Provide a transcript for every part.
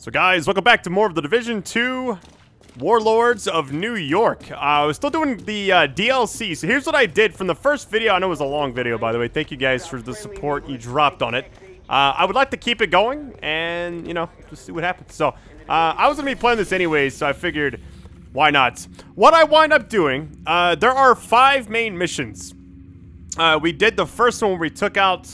So guys, welcome back to more of the Division 2 Warlords of New York. Uh, I was still doing the uh, DLC, so here's what I did from the first video. I know it was a long video, by the way. Thank you guys for the support you dropped on it. Uh, I would like to keep it going and, you know, just see what happens. So, uh, I was going to be playing this anyways, so I figured, why not? What I wind up doing, uh, there are five main missions. Uh, we did the first one we took out,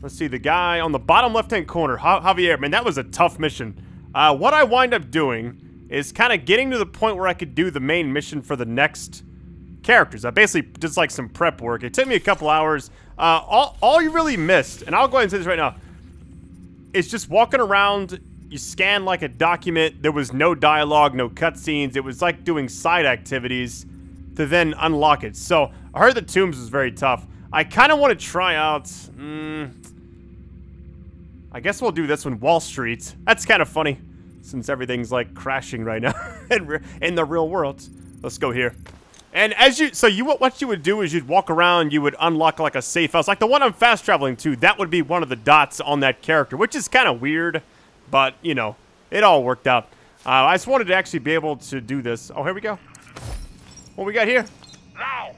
let's see, the guy on the bottom left-hand corner, Javier. Man, that was a tough mission. Uh, what I wind up doing is kind of getting to the point where I could do the main mission for the next characters. I basically did like some prep work. It took me a couple hours. Uh, all, all you really missed, and I'll go ahead and say this right now, is just walking around, you scan like a document, there was no dialogue, no cutscenes, it was like doing side activities to then unlock it. So, I heard the tombs was very tough. I kind of want to try out, mm, I guess we'll do this one, Wall Street. That's kind of funny, since everything's, like, crashing right now in, in the real world. Let's go here. And as you, so you, what you would do is you'd walk around, you would unlock, like, a safe house. Like the one I'm fast traveling to, that would be one of the dots on that character, which is kind of weird, but, you know, it all worked out. Uh, I just wanted to actually be able to do this. Oh, here we go. What we got here? Lau!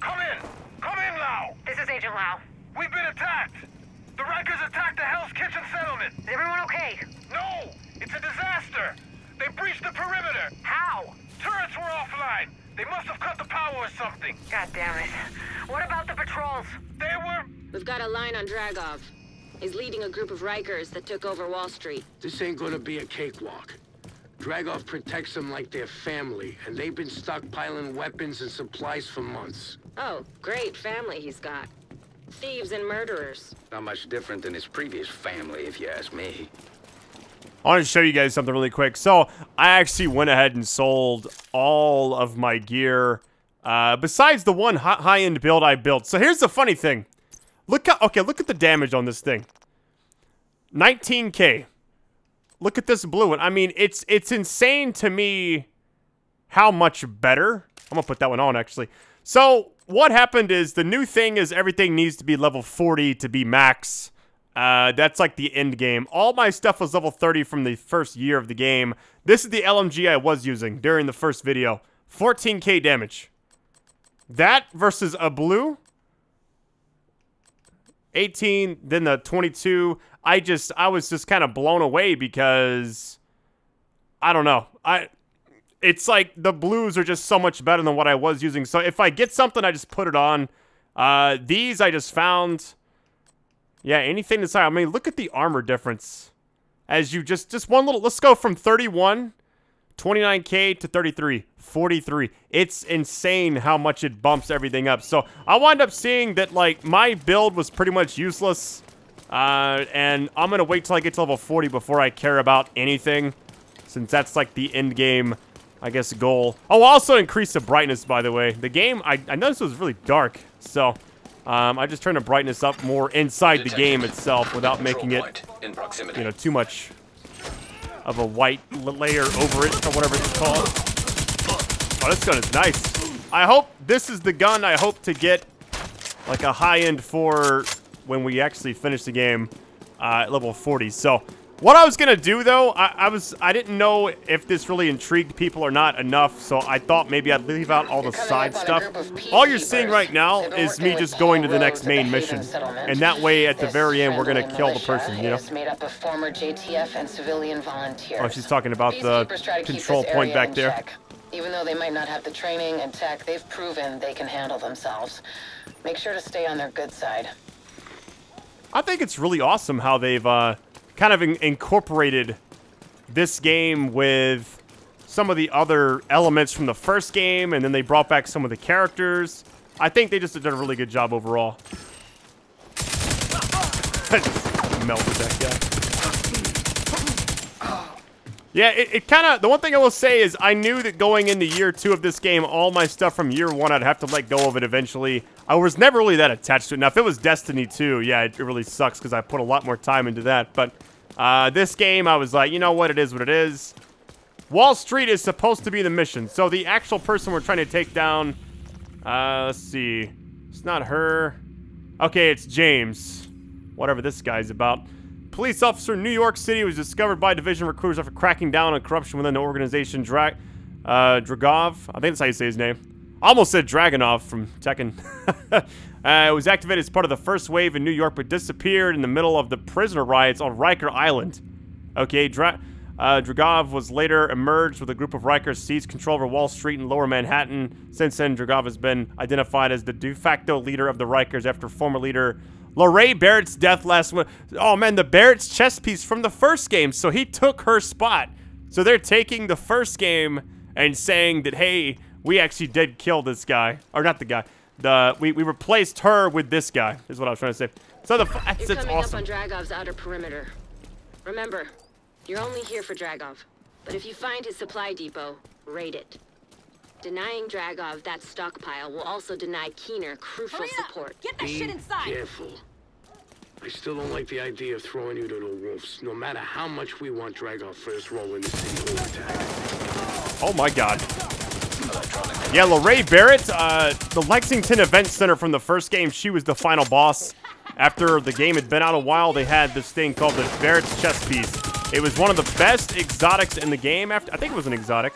Come in! Come in, Lau! This is Agent Lau. We've been attacked! The Rikers attacked the Hell's Kitchen settlement! Is everyone okay? No! It's a disaster! They breached the perimeter! How? Turrets were offline! They must have cut the power or something! God damn it. What about the patrols? They were... We've got a line on Dragov. He's leading a group of Rikers that took over Wall Street. This ain't gonna be a cakewalk. Dragov protects them like their family, and they've been stockpiling weapons and supplies for months. Oh, great family he's got. Thieves and murderers. Not much different than his previous family, if you ask me. I want to show you guys something really quick. So, I actually went ahead and sold all of my gear, uh, besides the one high-end build I built. So, here's the funny thing. Look at, okay, look at the damage on this thing. 19k. Look at this blue one. I mean, it's it's insane to me how much better. I'm going to put that one on, actually. So, what happened is the new thing is everything needs to be level 40 to be max. Uh, that's like the end game. All my stuff was level 30 from the first year of the game. This is the LMG I was using during the first video. 14k damage. That versus a blue. 18, then the 22. I just, I was just kind of blown away because, I don't know. I it's like the blues are just so much better than what I was using. So if I get something, I just put it on. Uh, these I just found. Yeah, anything inside. I mean, look at the armor difference. As you just, just one little, let's go from 31, 29k to 33, 43. It's insane how much it bumps everything up. So I wind up seeing that like my build was pretty much useless. Uh, and I'm going to wait till I get to level 40 before I care about anything. Since that's like the end game I guess, goal. Oh, also increase the brightness, by the way. The game, I, I noticed it was really dark, so um, I just turned the brightness up more inside the game itself without making it, you know, too much of a white layer over it, or whatever it's called. Oh, this gun is nice. I hope this is the gun I hope to get, like, a high-end for when we actually finish the game uh, at level 40. So, what I was gonna do though, I, I, was I didn't know if this really intrigued people or not enough, so I thought maybe I'd leave out all the side stuff. All you're seeing right now is me just going to the next main mission, and that way at the very end we're gonna kill the person, you know. Made up of former JTF and civilian volunteers. Oh, she's talking about the control point back there. Even though they might not have the training and tech, they've proven they can handle themselves. Make sure to stay on their good side. I think it's really awesome how they've uh, kind of in incorporated this game with some of the other elements from the first game, and then they brought back some of the characters. I think they just did a really good job overall. Melted that guy. Yeah, it, it kind of, the one thing I will say is I knew that going into year two of this game, all my stuff from year one, I'd have to let go of it eventually. I was never really that attached to it. Now, if it was Destiny 2, yeah, it, really sucks because I put a lot more time into that. But uh, this game, I was like, you know what, it is what it is. Wall Street is supposed to be the mission. So the actual person we're trying to take down, uh, let's see. It's not her. Okay, it's James. Whatever this guy's about. Police officer in New York City was discovered by division recruiters after cracking down on corruption within the organization. Dra- uh, Dragov, I think that's how you say his name. Almost said Dragunov from Tekken. uh, it was activated as part of the first wave in New York, but disappeared in the middle of the prisoner riots on Riker Island. Okay, Dra- uh, Dragov was later emerged with a group of Rikers seized control over Wall Street in Lower Manhattan. Since then, Dragov has been identified as the de facto leader of the Rikers after former leader Lorraine Barrett's death last month. Oh man, the Barrett's chest piece from the first game, so he took her spot. So they're taking the first game and saying that, hey, we actually did kill this guy. Or not the guy. The we, we replaced her with this guy, is what I was trying to say. So the that's, You're coming awesome. up on Dragov's outer perimeter. Remember, you're only here for Dragov. But if you find his supply depot, raid it. Denying Dragov that stockpile will also deny Keener crucial Hurry up! support. Get that Be shit inside! careful. I still don't like the idea of throwing you to the wolves, no matter how much we want Dragov for this role in the city hall attack. Oh my god. Yeah, Lorraine Barrett, uh, the Lexington Event Center from the first game, she was the final boss. After the game had been out a while, they had this thing called the Barrett's chest piece. It was one of the best exotics in the game. After I think it was an exotic.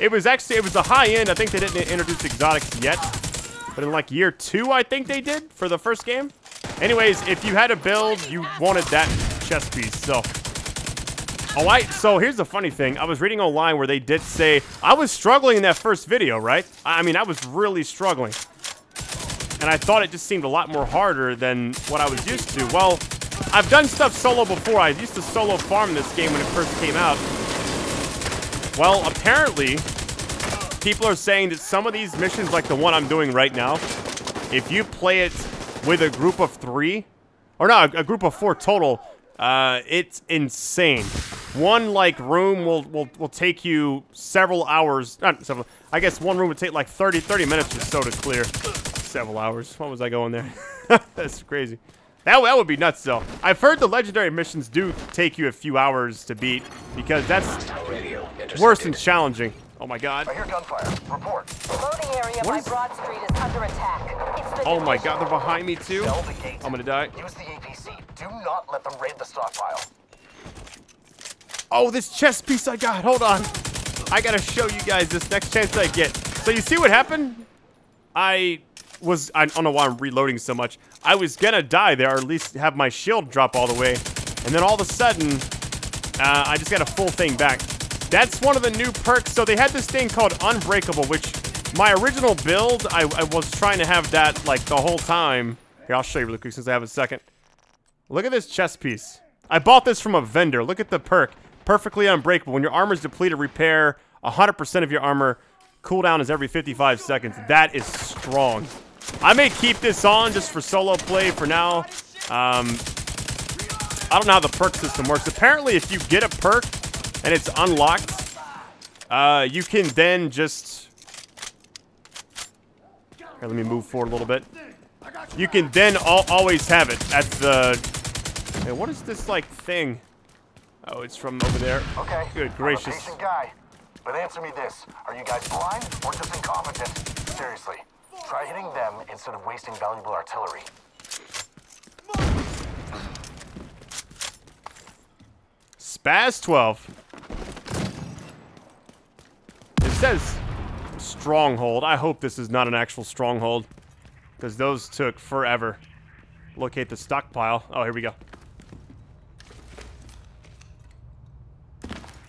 It was actually it was a high end. I think they didn't introduce exotics yet, but in like year two, I think they did for the first game. Anyways, if you had a build, you wanted that chest piece. So Oh, I, so here's the funny thing. I was reading online where they did say, I was struggling in that first video, right? I mean, I was really struggling. And I thought it just seemed a lot more harder than what I was used to. Well, I've done stuff solo before. I used to solo farm this game when it first came out. Well, apparently, people are saying that some of these missions, like the one I'm doing right now, if you play it with a group of three, or not, a group of four total, uh, it's insane. One like room will, will will take you several hours. Not several. I guess one room would take like 30 30 minutes or so to clear. Several hours. What was I going there? That's crazy. That, that would be nuts though. I've heard the legendary missions do take you a few hours to beat because that's worse than challenging. Oh my god. I hear gunfire. Report. Loading area What by is- Broad Street is under attack. It's the Oh my god, they're behind me too. The. I'm gonna die. Use the APC. Do not let them raid the stockpile. Oh, this chest piece I got. Hold on. I gotta show you guys this next chance I get. So you see what happened? I was, I don't know why I'm reloading so much. I was gonna die there, or at least have my shield drop all the way. And then all of a sudden, uh, I just got a full thing back. That's one of the new perks. So they had this thing called Unbreakable, which my original build, I, I was trying to have that like the whole time. Here, I'll show you really quick since I have a second. Look at this chest piece. I bought this from a vendor. Look at the perk. Perfectly unbreakable. When your armor is depleted, repair 100% of your armor. Cooldown is every 55 seconds. That is strong. I may keep this on just for solo play for now. Um, I don't know how the perk system works. Apparently, if you get a perk and it's unlocked, uh, you can then just... Here, let me move forward a little bit. You can then al always have it at the... Hey, what is this, like, thing? Oh, it's from over there. Okay. Good I'm a gracious. patient guy. But answer me this. Are you guys blind or just incompetent? Seriously. Try hitting them instead of wasting valuable artillery. SPAS-12. It says stronghold. I hope this is not an actual stronghold. Because those took forever. Locate the stockpile. Oh, here we go.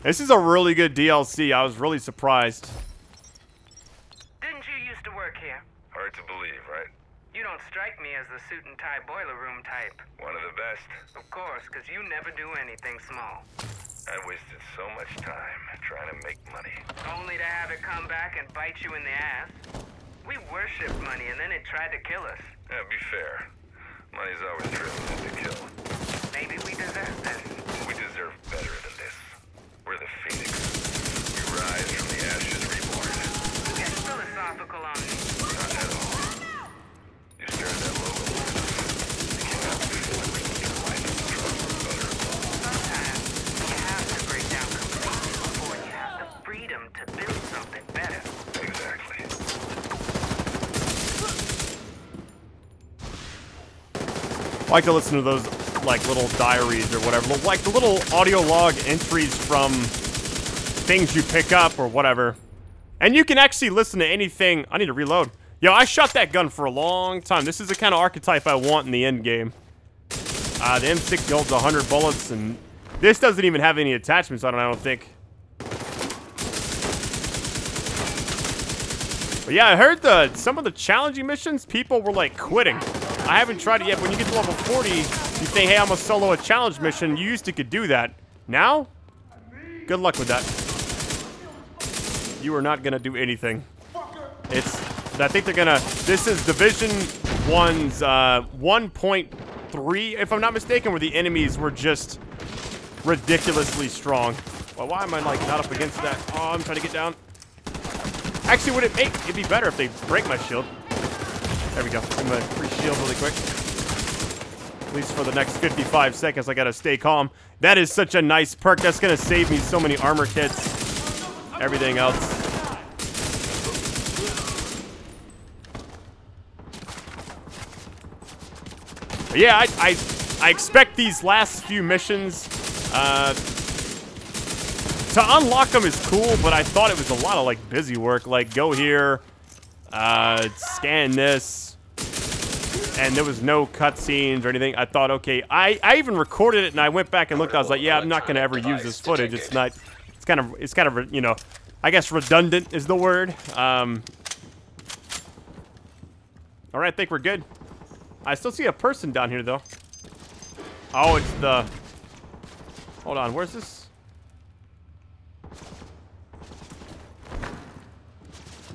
This is a really good DLC. I was really surprised. Didn't you used to work here? Hard to believe, right? You don't strike me as the suit and tie boiler room type. One of the best. Of course, because you never do anything small. I wasted so much time trying to make money. Only to have it come back and bite you in the ass. We worshipped money and then it tried to kill us. Yeah, be fair. Money's always driven to kill. Maybe we deserve this. We deserve better than this. We're the Phoenix. We rise from the ashes reborn. You get philosophical on me. Not at all. You stare at that logo long enough. You cannot feel like we need life and struggle for better. Sometimes you have to break down completely before you have the freedom to build something better. Exactly. I like to listen to those like little diaries or whatever, like the little audio log entries from things you pick up or whatever. And you can actually listen to anything. I need to reload. Yo, I shot that gun for a long time. This is the kind of archetype I want in the end game. Uh, the M60 holds 100 bullets, and this doesn't even have any attachments on it, I don't think. But yeah, I heard the some of the challenging missions, people were like quitting. I haven't tried it yet. When you get to level 40, you think, hey, I'm gonna solo a challenge mission. You used to could do that. Now, good luck with that. You are not gonna do anything. It's, I think they're gonna, this is Division 1's uh, 1.3, if I'm not mistaken, where the enemies were just ridiculously strong. Well, why am I like not up against that? Oh, I'm trying to get down. Actually, would it make, it'd be better if they break my shield. There we go. I'm gonna free shield really quick. At least for the next 55 seconds, I gotta stay calm. That is such a nice perk. That's gonna save me so many armor kits. Everything else. But yeah, I, I, I expect these last few missions uh, to unlock them is cool, but I thought it was a lot of like busy work. Like go here, uh, scan this, and there was no cutscenes or anything. I thought, okay, I, I even recorded it and I went back and looked. I was like, yeah, I'm not gonna ever use this footage. It's not. It's kind of. It's kind of. You know, I guess redundant is the word. Um. All right, I think we're good. I still see a person down here though. Oh, it's the. Hold on, where's this?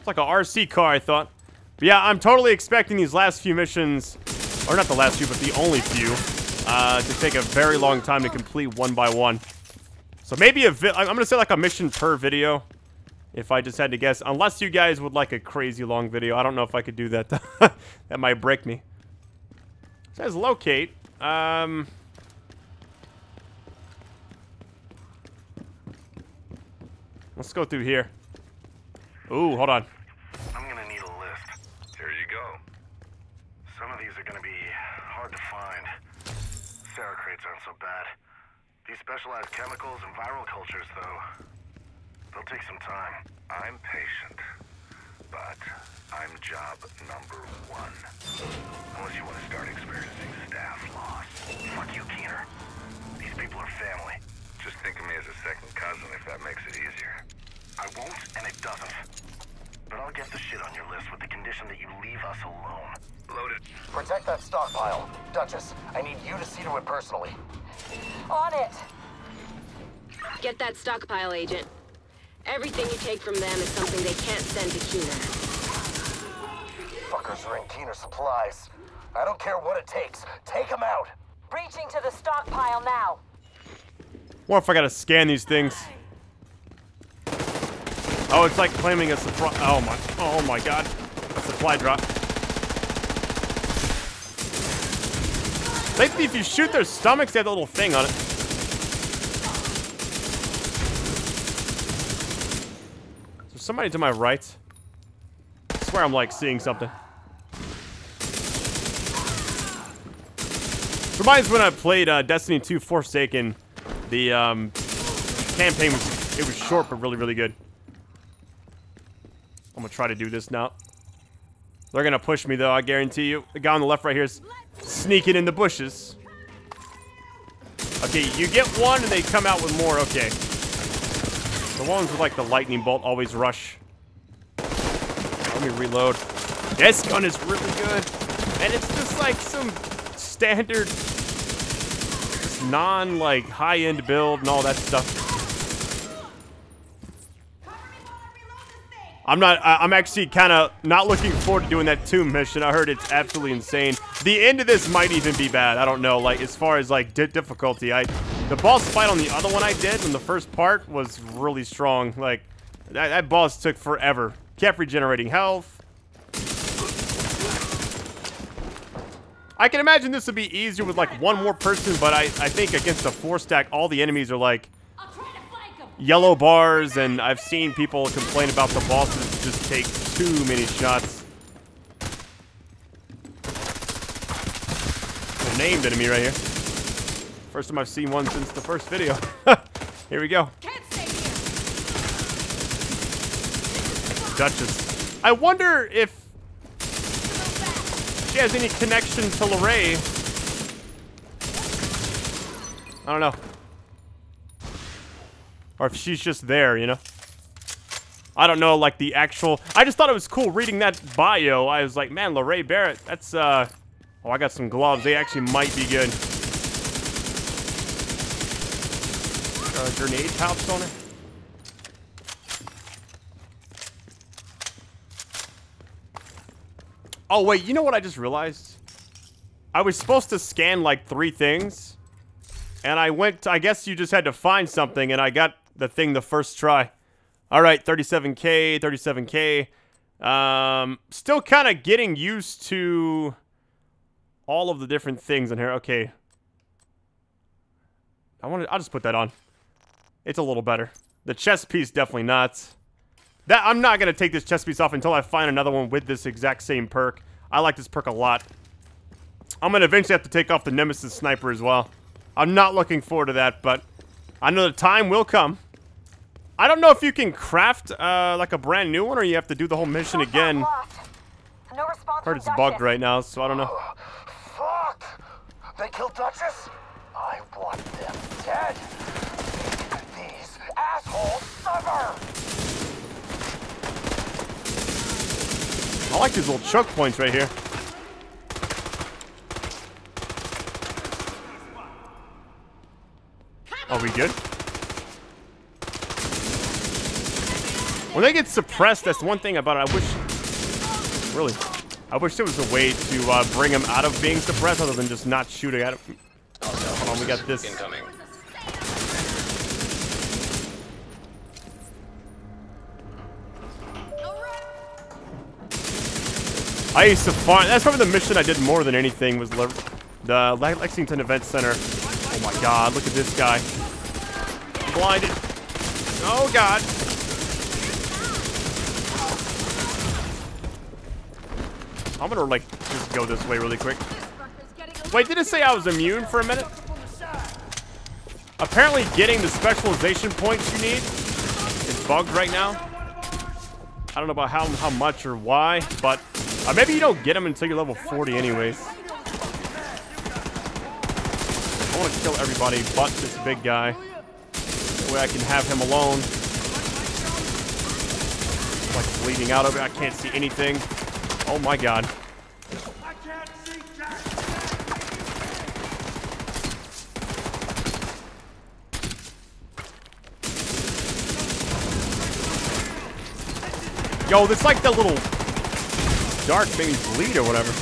It's like a RC car, I thought. But yeah, I'm totally expecting these last few missions, or not the last few, but the only few, uh, to take a very long time to complete one by one. So maybe a vi I'm gonna say like a mission per video, if I just had to guess. Unless you guys would like a crazy long video. I don't know if I could do that. that might break me. It says locate. Um... Let's go through here. Ooh, hold on. I'm gonna need a list. Here you go. Some of these are gonna be hard to find. Sarah crates aren't so bad. These specialized chemicals and viral cultures, though, they'll take some time. I'm patient, but I'm job number one. Unless you want to start experiencing staff loss. Fuck you, Keener. These people are family. Just think of me as a second cousin if that makes it easier. I won't, and it doesn't. But I'll get the shit on your list with the condition that you leave us alone. Loaded. Protect that stockpile. Duchess, I need you to see to it personally. On it. Get that stockpile, Agent. Everything you take from them is something they can't send to Keener. Fuckers are in Keener supplies. I don't care what it takes. Take them out. Reaching to the stockpile now. What if I gotta scan these things? Oh, it's like claiming a supply. Oh my. Oh my god. A supply drop. Lately, if you shoot their stomachs, they have a little thing on it. Is there somebody to my right? I swear I'm like seeing something. Reminds me when I played uh, Destiny 2 Forsaken. The um, campaign was it was short but really really good. I'm gonna try to do this now. They're gonna push me though, I guarantee you. The guy on the left right here is sneaking in the bushes. Okay, you get one and they come out with more, okay. The ones with like the lightning bolt always rush. Let me reload. This gun is really good. And it's just like some standard non like high-end build and all that stuff. I'm not. I'm actually kind of not looking forward to doing that tomb mission. I heard it's absolutely insane. The end of this might even be bad. I don't know. Like as far as like di difficulty, I the boss fight on the other one I did in the first part was really strong. Like that, that boss took forever. Kept regenerating health. I can imagine this would be easier with like one more person, but I, I think against a four stack, all the enemies are like yellow bars, and I've seen people complain about the bosses just take too many shots. A named enemy right here. First time I've seen one since the first video. here we go. Here. Duchess. I wonder if she has any connection to Lorraine. I don't know. Or if she's just there, you know? I don't know, like, the actual... I just thought it was cool reading that bio. I was like, man, Lorraine Barrett, that's, uh... Oh, I got some gloves. They actually might be good. Uh, grenade pouch on her. Oh, wait, you know what I just realized? I was supposed to scan, like, three things. And I went, I guess you just had to find something, and I got the thing the first try. All right, 37K, 37K. Um, still kind of getting used to all of the different things in here. Okay. I want to, I'll just put that on. It's a little better. The chest piece, definitely not. That I'm not going to take this chest piece off until I find another one with this exact same perk. I like this perk a lot. I'm going to eventually have to take off the Nemesis Sniper as well. I'm not looking forward to that, but I know the time will come. I don't know if you can craft uh, like a brand new one or you have to do the whole mission again. No response Heard it's bugged right now, so I don't know. Fuck! They killed Duchess? I want them dead! I like these little choke points right here. Are we good? When they get suppressed, that's one thing about it. I wish... Really. I wish there was a way to uh, bring them out of being suppressed other than just not shooting at them. Hold on, we got this. Incoming. I used to find... That's probably the mission I did more than anything was Le the Le Lexington Event Center. Oh my god, look at this guy. Blinded. Oh god. I'm gonna, like, just go this way really quick. Wait, did it say I was immune for a minute? Apparently getting the specialization points you need is bugged right now. I don't know about how, how much or why, but uh, maybe you don't get them until you're level 40 anyways. I want to kill everybody but this big guy. That way I can have him alone. Like bleeding out of it. I can't see anything. Oh my god. Yo, this like the little dark me bleed or whatever.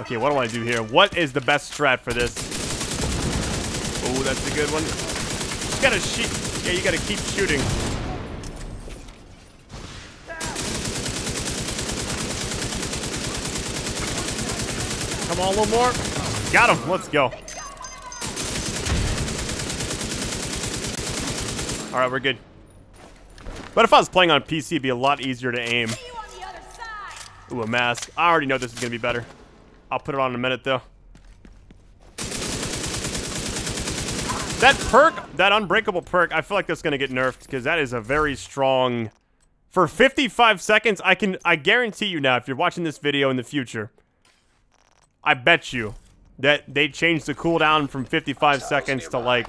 Okay, what do I do here? What is the best strat for this? Oh, that's a good one. You gotta shoot. Yeah, you gotta keep shooting. Come on, a little more. Got him. Let's go. All right, we're good. But if I was playing on PC, it'd be a lot easier to aim. Ooh, a mask. I already know this is going to be better. I'll put it on in a minute, though. That perk, that unbreakable perk, I feel like that's going to get nerfed because that is a very strong... For 55 seconds, I can, I guarantee you now, if you're watching this video in the future, I bet you that they changed the cooldown from 55 seconds to like,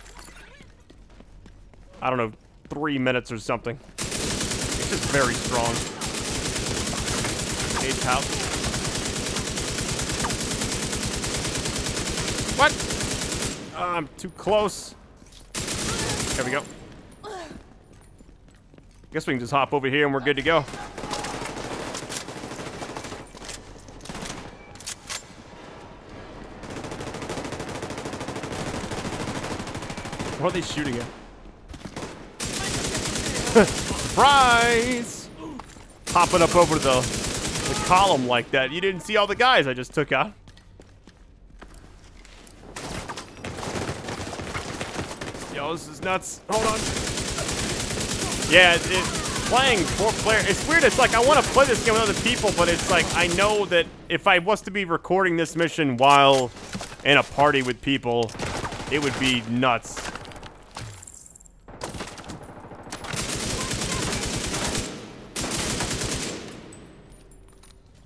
I don't know, three minutes or something. Just very strong. Cage house. What? Uh, I'm too close. There we go. Guess we can just hop over here and we're good to go. What are they shooting at? Surprise! Popping up over the, the column like that. You didn't see all the guys I just took out. Yo, this is nuts. Hold on. Yeah, it, it playing four player. It's weird. It's like I want to play this game with other people, but it's like I know that if I was to be recording this mission while in a party with people, it would be nuts.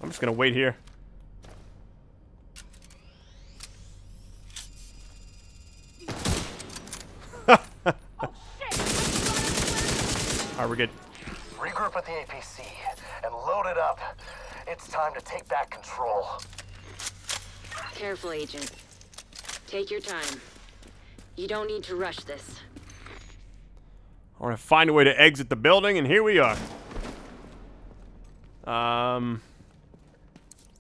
I'm just gonna wait here. Alright, we're good. Regroup at the APC and load it up. It's time to take back control. Careful, Agent. Take your time. You don't need to rush this. I want to find a way to exit the building, and here we are. Um,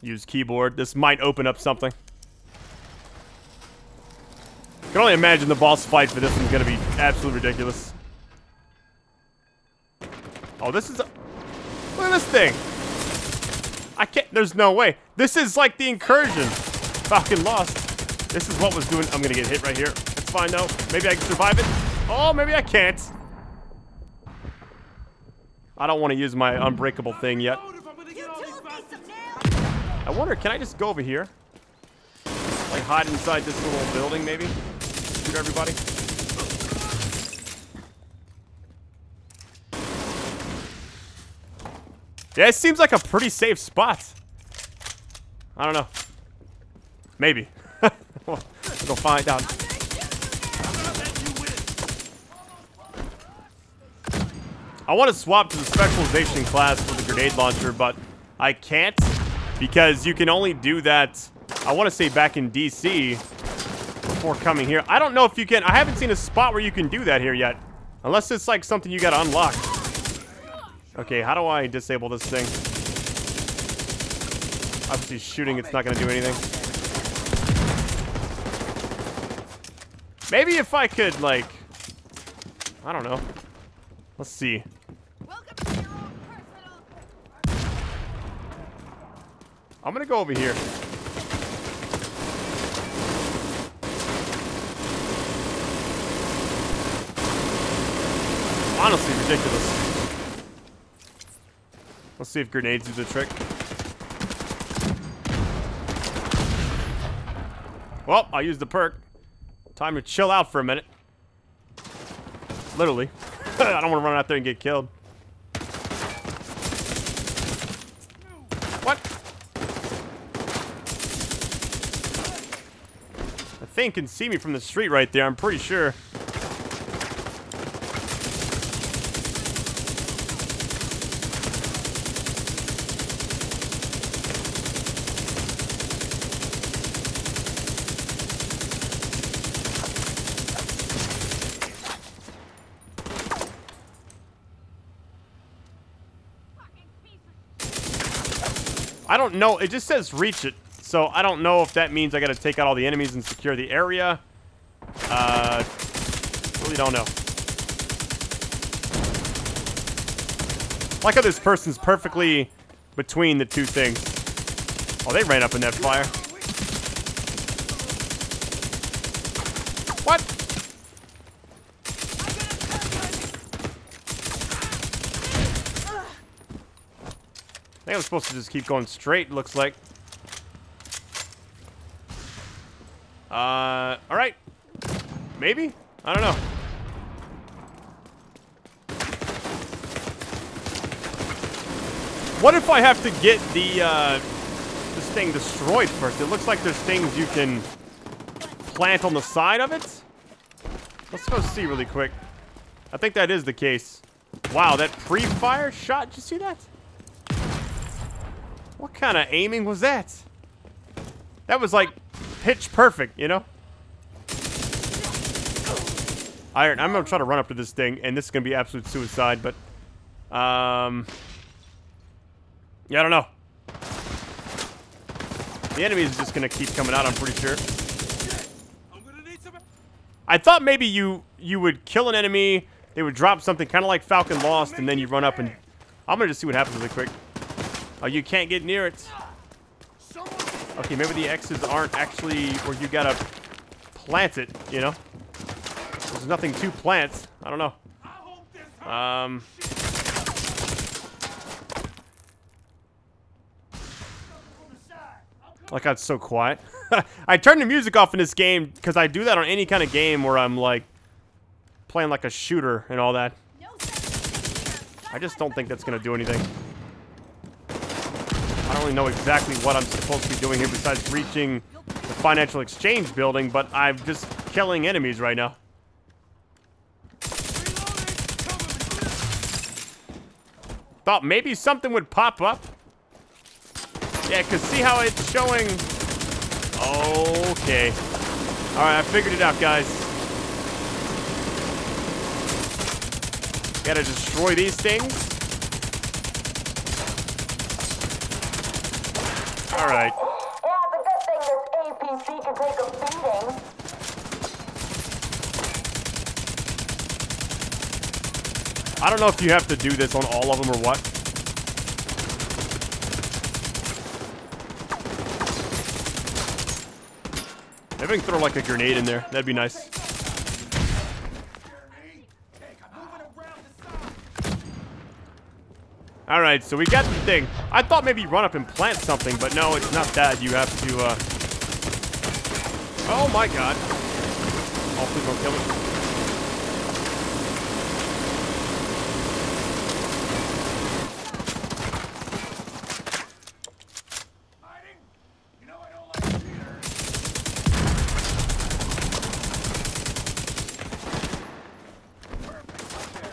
use keyboard. This might open up something. Can only imagine the boss fight for this one's to be absolutely ridiculous. Oh, this is a... Look at this thing. I can't... There's no way. This is like the incursion. Falcon lost. This is what was doing... I'm to get hit right here. It's fine, though. Maybe I can survive it. Oh, maybe I can't. I don't want to use my unbreakable thing yet. I wonder, can I just go over here? Like hide inside this little building, maybe? Shoot everybody? Yeah, it seems like a pretty safe spot. I don't know. Maybe. we'll go find out. I want to swap to the specialization class for the grenade launcher, but I can't because you can only do that, I want to say back in DC before coming here. I don't know if you can, I haven't seen a spot where you can do that here yet. Unless it's like something you got to unlock. Okay, how do I disable this thing? Obviously shooting, it's not to do anything. Maybe if I could, like... I don't know. Let's see. I'm gonna go over here. Honestly, ridiculous. Let's see if grenades do the trick. Well, I used the perk. Time to chill out for a minute. Literally. I don't want to run out there and get killed. Can see me from the street right there, I'm pretty sure. I don't know. It just says reach it. So I don't know if that means I got to take out all the enemies and secure the area. Uh, really don't know. like how this person's perfectly between the two things. Oh, they ran up in that fire. What? I think I'm supposed to just keep going straight, looks like. Uh, alright. Maybe? I don't know. What if I have to get the, uh, this thing destroyed first? It looks like there's things you can plant on the side of it. Let's go see really quick. I think that is the case. Wow, that pre-fire shot, did you see that? What kind of aiming was that? That was like pitch perfect, you know? Iron, I'm gonna try to run up to this thing, and this is gonna be absolute suicide, but... Um... Yeah, I don't know. The enemy is just gonna keep coming out, I'm pretty sure. I thought maybe you you would kill an enemy, they would drop something kind of like Falcon Lost, and then you run up and... I'm gonna just see what happens really quick. Oh, you can't get near it. Okay, maybe the X's aren't actually where you gotta plant it, you know? There's nothing to plant. I don't know. Um... Like that's so quiet. I turn the music off in this game because I do that on any kind of game where I'm like playing like a shooter and all that. I just don't think that's gonna do anything. Know exactly what I'm supposed to be doing here besides reaching the financial exchange building, but I'm just killing enemies right now. Thought maybe something would pop up. Yeah, because see how it's showing... Okay. Alright, I figured it out, guys. Gotta destroy these things. Alright. Yeah, it's a good thing this APC can take a beating. I don't know if you have to do this on all of them or what. Maybe I can throw like a grenade in there. That'd be nice. Alright, so we got the thing. I thought maybe run up and plant something, but no, it's not that. You have to, uh... Oh my god. Oh, please don't kill me.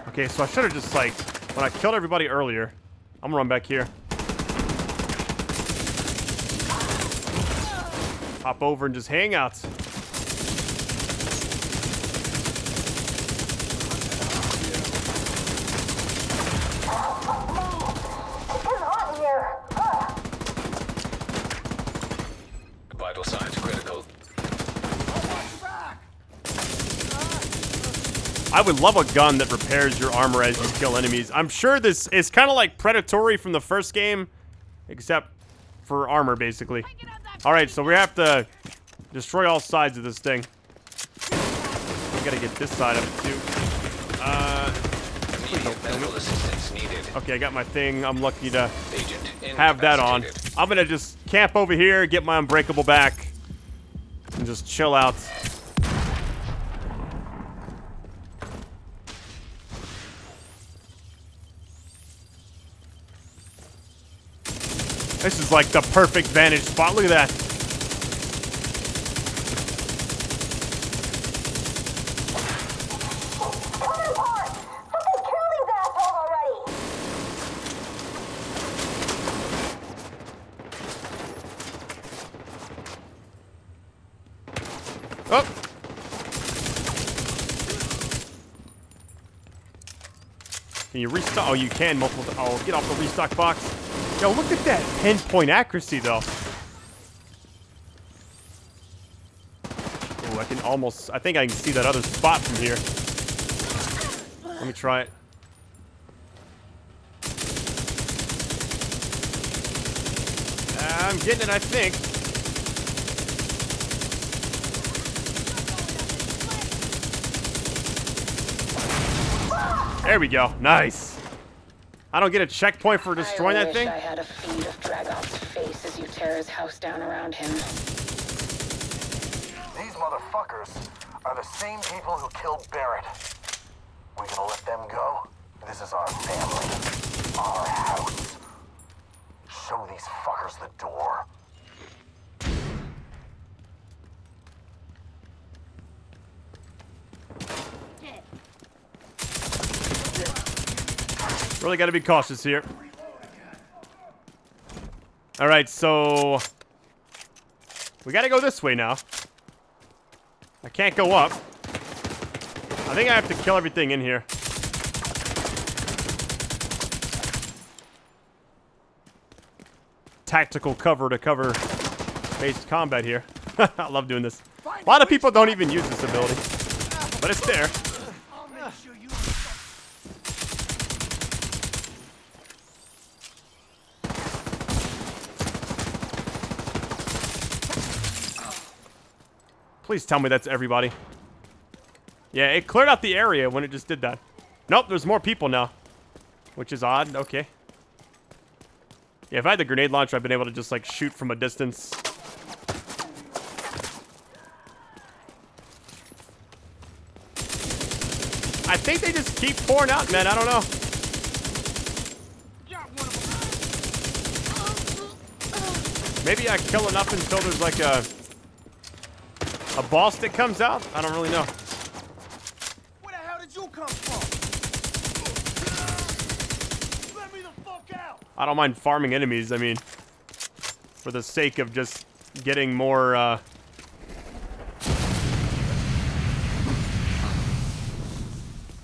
Okay, so I should have just, like, when I killed everybody earlier, I'm gonna run back here. Hop over and just hang out. It's getting hot in here. Ugh. Vital signs critical. I would love a gun that repairs your armor as you kill enemies. I'm sure this is kind of like Predatory from the first game, except for armor, basically. Alright, so we have to destroy all sides of this thing. We gotta get this side of it, too. Uh, Immediate medical assistance needed. okay, I got my thing. I'm lucky to have that on. I'm gonna just camp over here, get my Unbreakable back, and just chill out. This is like the perfect vantage spot. Look at that. Oh. Can you restock? Oh, you can multiple. Oh, get off the restock box. Yo, look at that pinpoint accuracy, though. Oh, I can almost. I think I can see that other spot from here. Let me try it. I'm getting it, I think. There we go. Nice. I don't get a checkpoint for destroying I that thing. I had a feed of Dragov's face as you tear his house down around him. These motherfuckers are the same people who killed Barrett. We gonna let them go? This is our family, our house. Show these fuckers the door. Really got to be cautious here. All right, so we got to go this way now. I can't go up. I think I have to kill everything in here. Tactical cover to cover based combat here. I love doing this. A lot of people don't even use this ability, but it's there. Please tell me that's everybody. Yeah, it cleared out the area when it just did that. Nope, there's more people now. Which is odd. Okay. Yeah, if I had the grenade launcher, I've been able to just, like, shoot from a distance. I think they just keep pouring out, man. I don't know. Maybe I kill enough until there's, like, a a boss that comes out. I don't really know. Where the hell did you come from? Let me the fuck out! I don't mind farming enemies. I mean, for the sake of just getting more. Uh...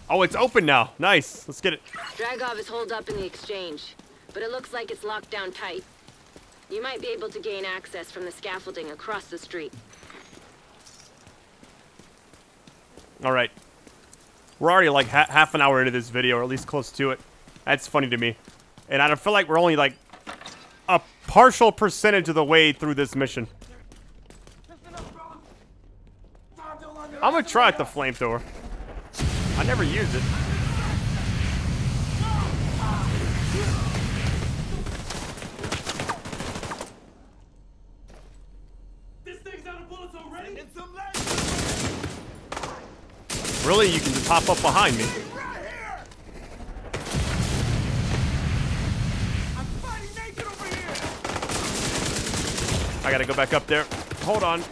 Oh, it's open now. Nice. Let's get it. Dragov is holed up in the exchange, but it looks like it's locked down tight. You might be able to gain access from the scaffolding across the street. All right. We're already like ha half an hour into this video, or at least close to it. That's funny to me. And I don't feel like we're only like a partial percentage of the way through this mission. I'm gonna try out the flamethrower. I never used it. This thing's out of bullets already? And some Really, you can just hop up behind me. I gotta go back up there. Hold on.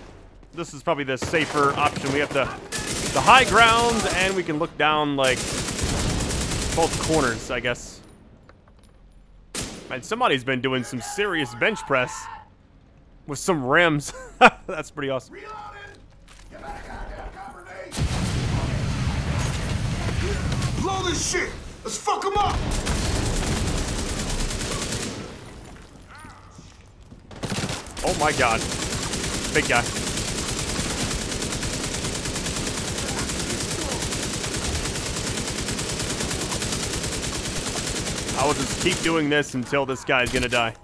This is probably the safer option. We have the the high ground, and we can look down like both corners, I guess. And somebody's been doing some serious bench press with some rims. That's pretty awesome. Blow this shit! Let's fuck him up! Oh my god. Big guy. I will just keep doing this until this guy's gonna die.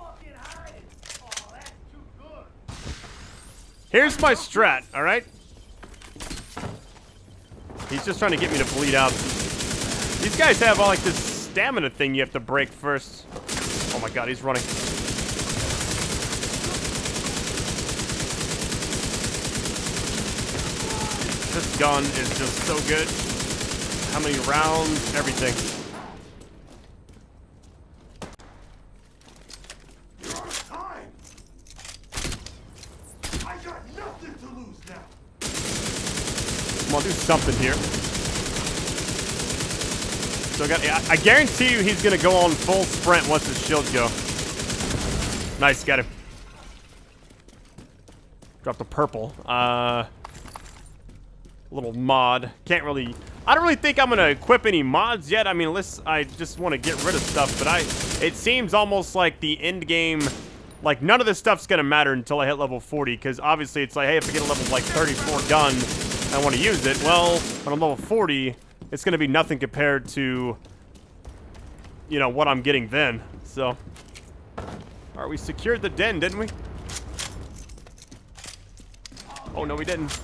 Here's my strat, alright? He's just trying to get me to bleed out. These guys have all like this stamina thing you have to break first. Oh my god, he's running. This gun is just so good. How many rounds? Everything. You're out of time! I got nothing to lose now! Come on, do something here. So I, got, I guarantee you he's gonna go on full sprint once his shields go. Nice, got him. Drop the purple. Uh, little mod. Can't really. I don't really think I'm gonna equip any mods yet. I mean, unless I just want to get rid of stuff. But I, it seems almost like the end game. Like none of this stuff's gonna matter until I hit level 40. Because obviously it's like, hey, if I get a level like 34 gun, I want to use it. Well, when I'm level 40, it's gonna be nothing compared to, you know, what I'm getting then. So, all right, we secured the den, didn't we? Oh no, we didn't.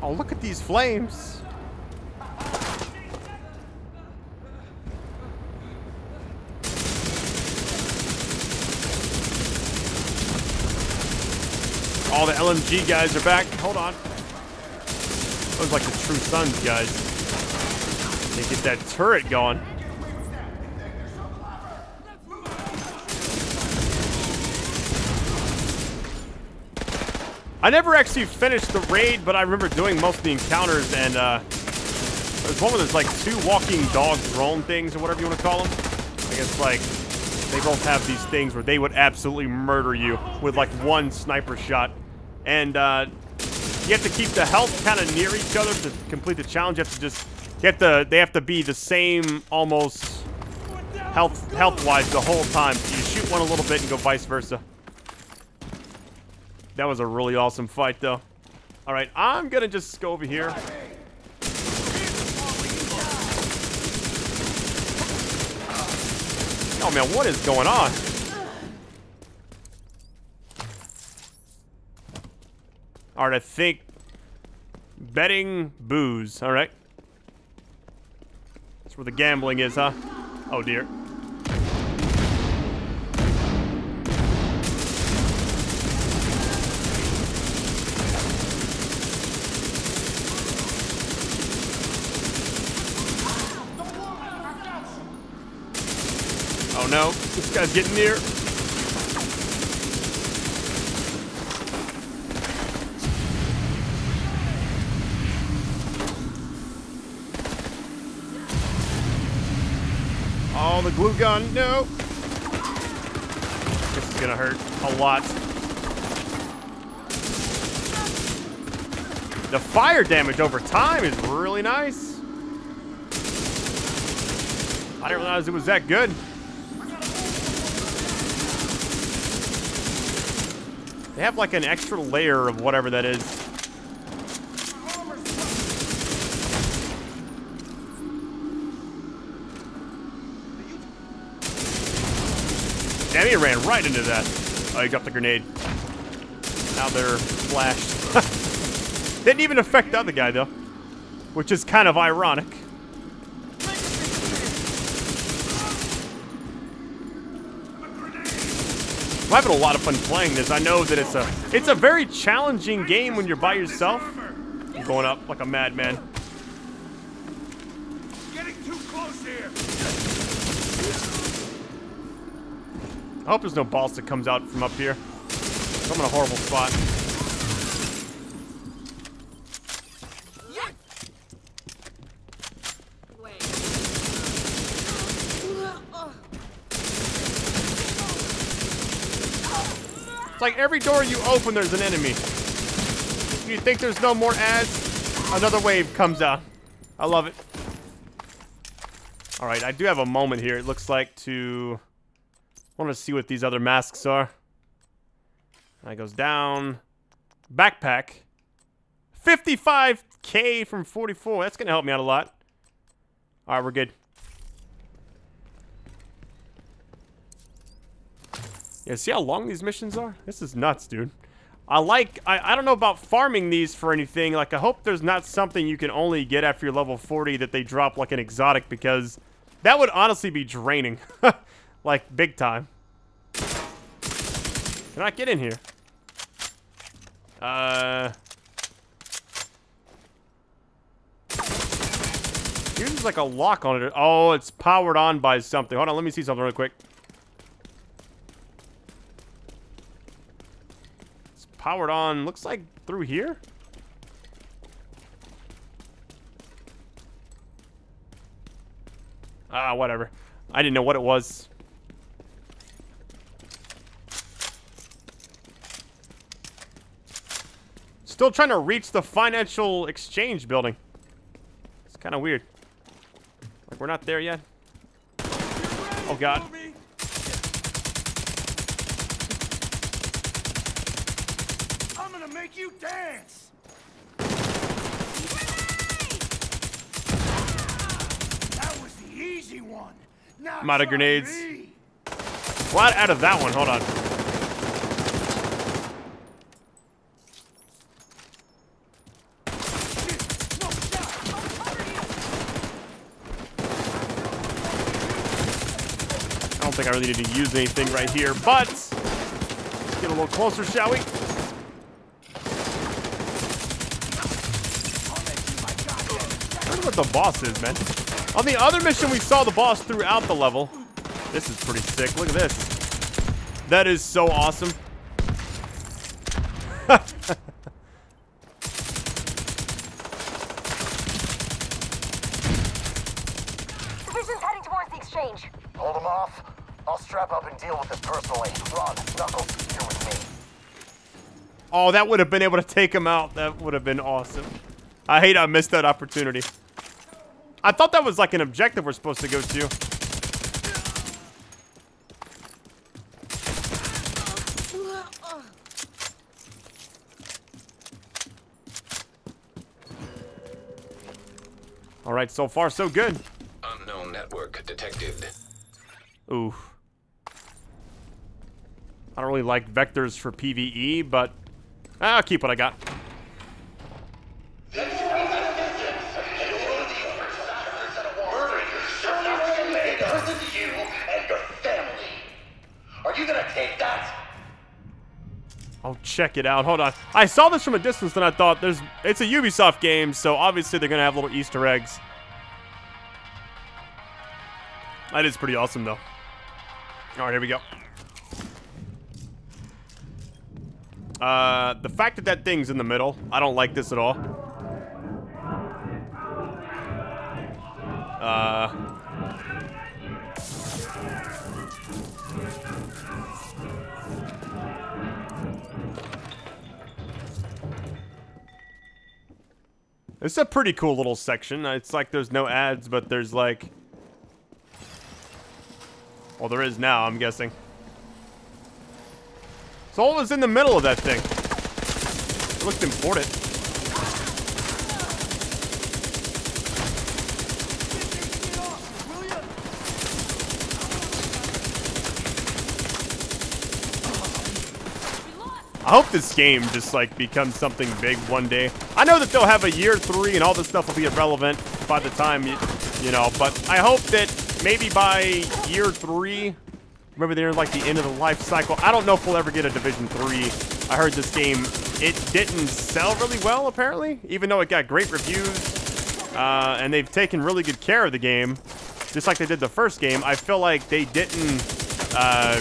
Oh, look at these flames. All the LMG guys are back. Hold on. Like the True Sons guys. They get that turret going. I never actually finished the raid, but I remember doing most of the encounters, and uh, there's one where there's like two walking dog drone things, or whatever you want to call them. I guess like they both have these things where they would absolutely murder you with like one sniper shot, and uh, you have to keep the health kind of near each other to complete the challenge. You have to just you have to they have to be the same almost health health wise the whole time. So you shoot one a little bit and go vice versa. That was a really awesome fight, though. All right, I'm gonna just go over here. Oh man, what is going on? are to think betting booze. All right. That's where the gambling is, huh? Oh, dear. Oh no, this guy's getting near. Glue gun, no. This is gonna hurt a lot. The fire damage over time is really nice. I didn't realize it was that good. They have like an extra layer of whatever that is. Damn, he ran right into that. Oh, he dropped the grenade. Now they're flashed. Didn't even affect the other guy, though. Which is kind of ironic. I'm having a lot of fun playing this. I know that it's a it's a very challenging game when you're by yourself. I'm going up like a madman. Getting too close here. I hope there's no boss that comes out from up here. I'm in a horrible spot. It's like every door you open, there's an enemy. You think there's no more ads? Another wave comes out. I love it. All right, I do have a moment here. It looks like to... I want to see what these other masks are. That goes down. Backpack. 55k from 44. That's going to help me out a lot. All right, we're good. Yeah, see how long these missions are? This is nuts, dude. I like, I, I don't know about farming these for anything. Like, I hope there's not something you can only get after you're level 40 that they drop like an exotic because that would honestly be draining. like, big time. Can I get in here? Uh... Here's like a lock on it. Oh, it's powered on by something. Hold on, let me see something real quick. It's powered on, looks like through here? Ah, whatever. I didn't know what it was. Still trying to reach the financial exchange building. It's kind of weird. Like, we're not there yet. Oh, God. I'm gonna make you dance. That was the easy one. Now I'm out of grenades. me. What? Out of that one. Hold on. I don't I really need to use anything right here, but let's get a little closer, shall we? Wonder what the boss is, man. On the other mission, we saw the boss throughout the level. This is pretty sick. Look at this. That is so awesome. Oh, that would have been able to take him out. That would have been awesome. I hate I missed that opportunity. I thought that was like an objective we're supposed to go to. All right, so far so good. Unknown network detected. Ooh. I don't really like vectors for PvE, but I'll keep what I got. Are you gonna take that? I'll check it out. Hold on. I saw this from a distance and I thought there's it's a Ubisoft game, so obviously they're gonna have little Easter eggs. That is pretty awesome though. All right, here we go. Uh, the fact that that thing's in the middle, I don't like this at all. Uh... It's a pretty cool little section. It's like there's no ads, but there's like... Well, there is now, I'm guessing. So what was in the middle of that thing? It looked important. I hope this game just like becomes something big one day. I know that they'll have a year three and all this stuff will be irrelevant by the time, you, you know, but I hope that maybe by year three, remember they're like the end of the life cycle. I don't know if we'll ever get a Division 3. I heard this game, it didn't sell really well, apparently, even though it got great reviews. Uh, and they've taken really good care of the game, just like they did the first game. I feel like they didn't, uh,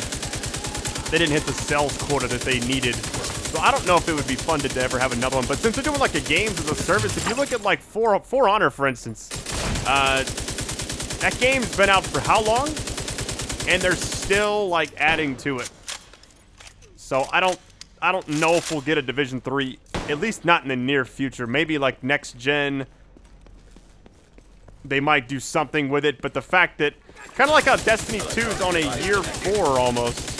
they didn't hit the sales quota that they needed. So I don't know if it would be fun to ever have another one. But since they're doing like a games as a service, if you look at like For, For Honor, for instance, uh, that game's been out for how long? And they're still like adding to it. So I don't, I don't know if we'll get a Division Three, at least not in the near future. Maybe like next gen, they might do something with it. But the fact that, kind of like how Destiny 2 is on a year four almost.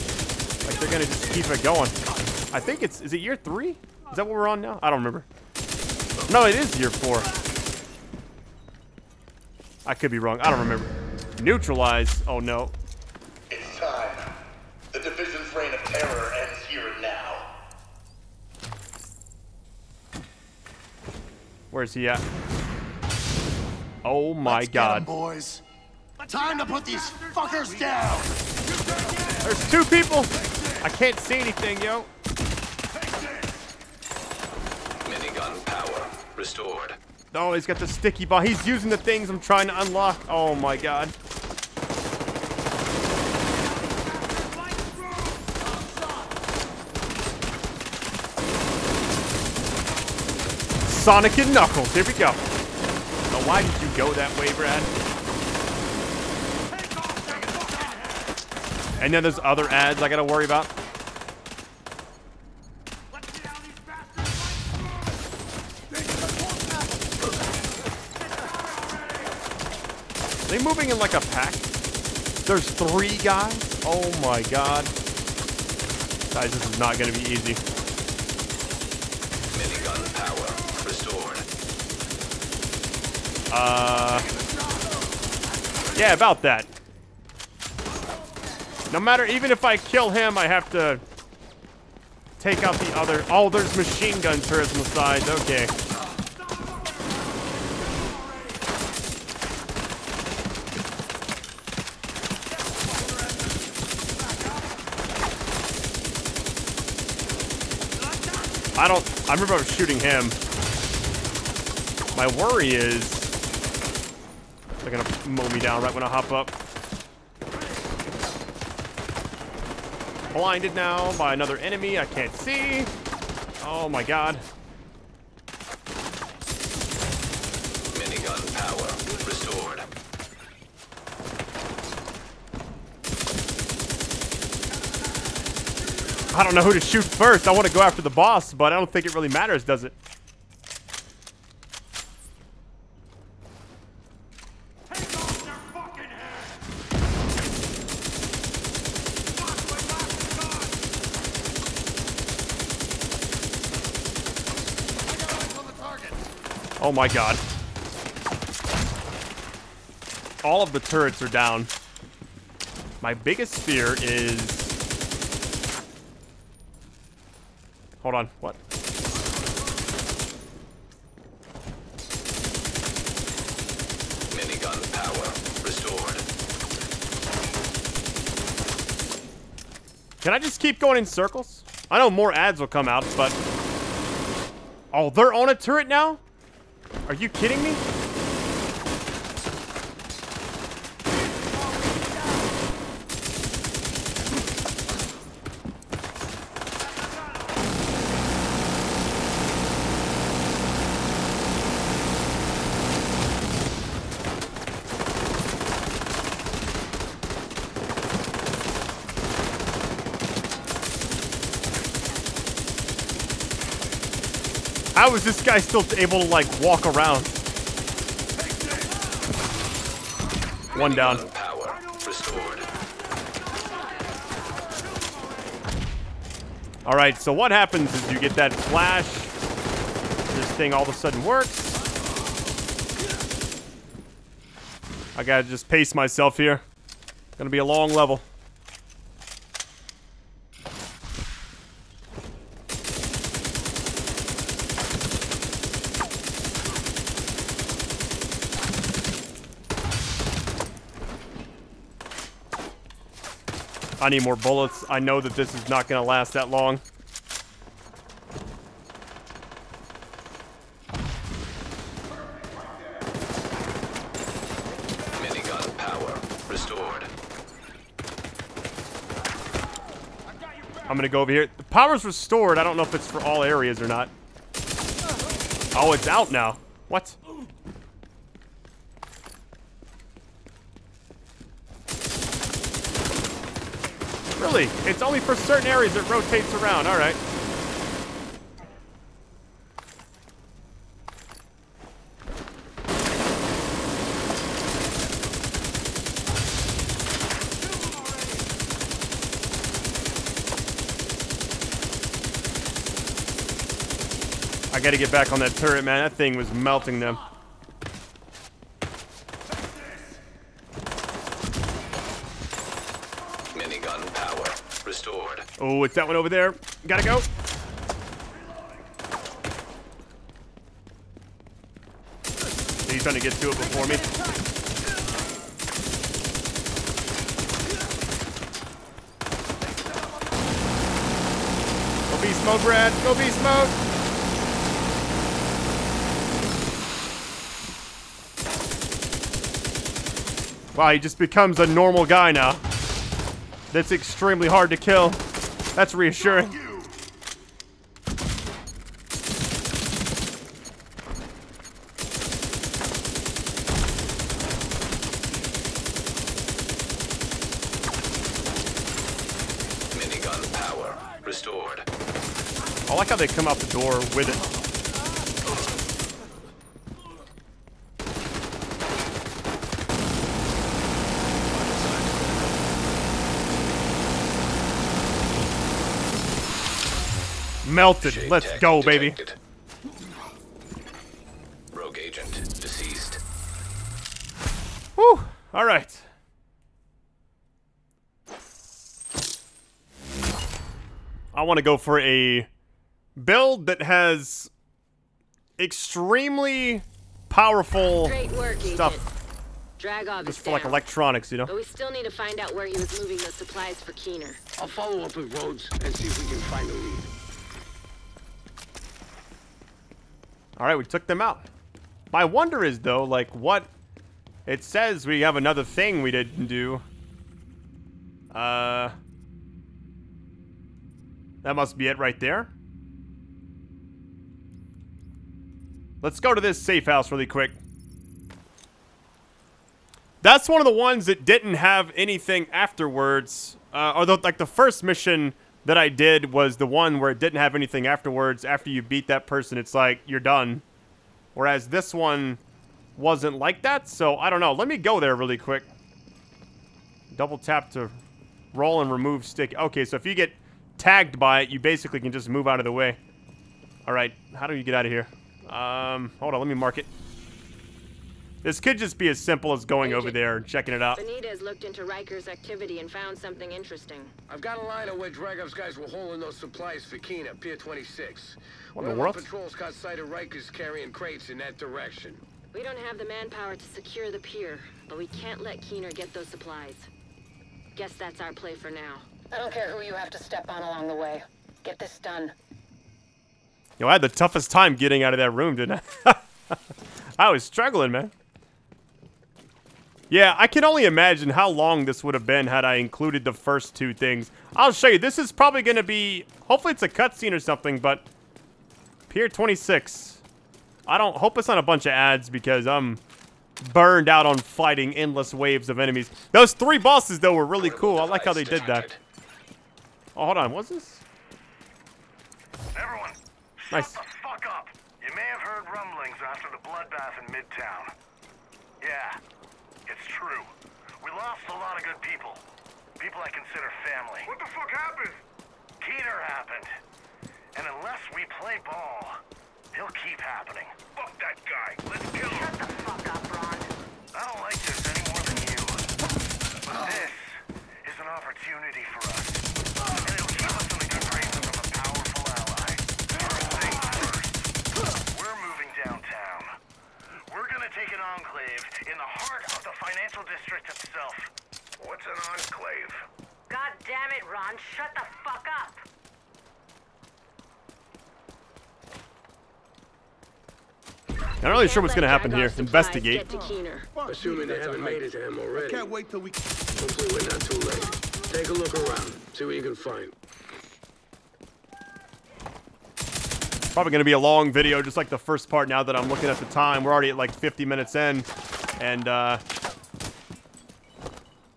Like they're gonna just keep it going. I think it's, is it year three? Is that what we're on now? I don't remember. No, it is year four. I could be wrong. I don't remember. Neutralize. Oh no. It's time. The Division's reign of terror ends here and now. Where's he at? Oh my Let's god. Get 'em, boys. Time to put these fuckers down. There's two people. I can't see anything, yo. Minigun power restored. Oh, he's got the sticky bomb. He's using the things I'm trying to unlock. Oh my god. Sonic and Knuckles. Here we go. Now, why did you go that way, Brad? And then there's other ads I gotta worry about. Are they moving in like a pack? There's three guys? Oh my god. Guys, this is not gonna be easy. Minigun power restored. Uh... Yeah, about that. No matter, even if I kill him, I have to take out the other... Oh, there's machine gun turrets on the sides. Okay. I don't... I remember I was shooting him. My worry is... Gonna mow me down right when I hop up. Blinded now by another enemy I can't see. Oh my god. Minigun power restored. I don't know who to shoot first. I want to go after the boss, but I don't think it really matters, does it? Oh my god. All of the turrets are down. My biggest fear is... Hold on, what? Minigun power restored. Can I just keep going in circles? I know more ads will come out, but... Oh, they're on a turret now? Are you kidding me? Is this guy still able to, like, walk around? One down. Power restored. All right, so what happens is you get that flash. This thing all of a sudden works. I gotta just pace myself here. Gonna be a long level. I need more bullets. I know that this is not gonna last that long. Minigun power restored. I'm gonna go over here. The power's restored. I don't know if it's for all areas or not. Oh, it's out now. What? Really? It's only for certain areas it rotates around. All right. I gotta get back on that turret, man. That thing was melting them. Minigun power restored. Oh, it's that one over there. Gotta go. He's trying to get to it before me. Go beast mode, Brad. Go beast mode. Wow, he just becomes a normal guy now. That's extremely hard to kill. That's reassuring. Minigun power restored. I like how they come out the door with it. Melted. Shade Let's tech go, baby. detected. Rogue agent deceased. Whew. All right. I want to go for a build that has extremely powerful work, stuff. Dragov Just is for like down. electronics, you know? But we still need to find out where he was moving those supplies for Keener. I'll follow up with Rhodes and see if we can find a lead. All right, we took them out. My wonder is though, like what it says we have another thing we didn't do. Uh That must be it right there. Let's go to this safe house really quick. That's one of the ones that didn't have anything afterwards. Uh, the, like the first mission that I did was the one where it didn't have anything afterwards. After you beat that person, it's like you're done. Whereas this one wasn't like that. So I don't know. Let me go there really quick. Double tap to roll and remove stick. Okay, so if you get tagged by it, you basically can just move out of the way. All right, how do you get out of here? Um, hold on, let me mark it. This could just be as simple as going over there and checking it out. Benitez looked into Riker's activity and found something interesting. I've got a line of where Dragov's guys were holding those supplies for Keener, Pier 26. What in the One world? patrols caught sight of Rikers carrying crates in that direction. We don't have the manpower to secure the pier, but we can't let Keener get those supplies. Guess that's our play for now. I don't care who you have to step on along the way. Get this done. Yo, I had the toughest time getting out of that room, didn't I? I was struggling, man. Yeah, I can only imagine how long this would have been had I included the first two things. I'll show you. This is probably going to be... Hopefully it's a cutscene or something, but... Pier 26. I don't... Hope it's not a bunch of ads because I'm burned out on fighting endless waves of enemies. Those three bosses, though, were really cool. I like how they did that. Oh, hold on. What's this? Everyone, Nice. shut the fuck up. You may have heard rumblings after the bloodbath in Midtown. Yeah, true. We lost a lot of good people. People I consider family. What the fuck happened? Keener happened. And unless we play ball, he'll keep happening. Fuck that guy. Let's kill him. Shut the fuck up, Ron. I don't like this any more than you. But this is an opportunity for us. And it'll keep us in the good graces of a powerful ally. First first. We're moving downtown. We're gonna take an enclave in the heart of the financial district itself. What's an enclave? God damn it, Ron. Shut the fuck up. I'm Not really sure what's gonna happen Dragov here. supplies Investigate. Get to Keener. Assuming they haven't made it to him already. Can't wait till we. Hopefully we're not too late. Take a look around. See what you can find. Probably gonna be a long video, just like the first part. Now that I'm looking at the time, we're already at like 50 minutes in, and uh,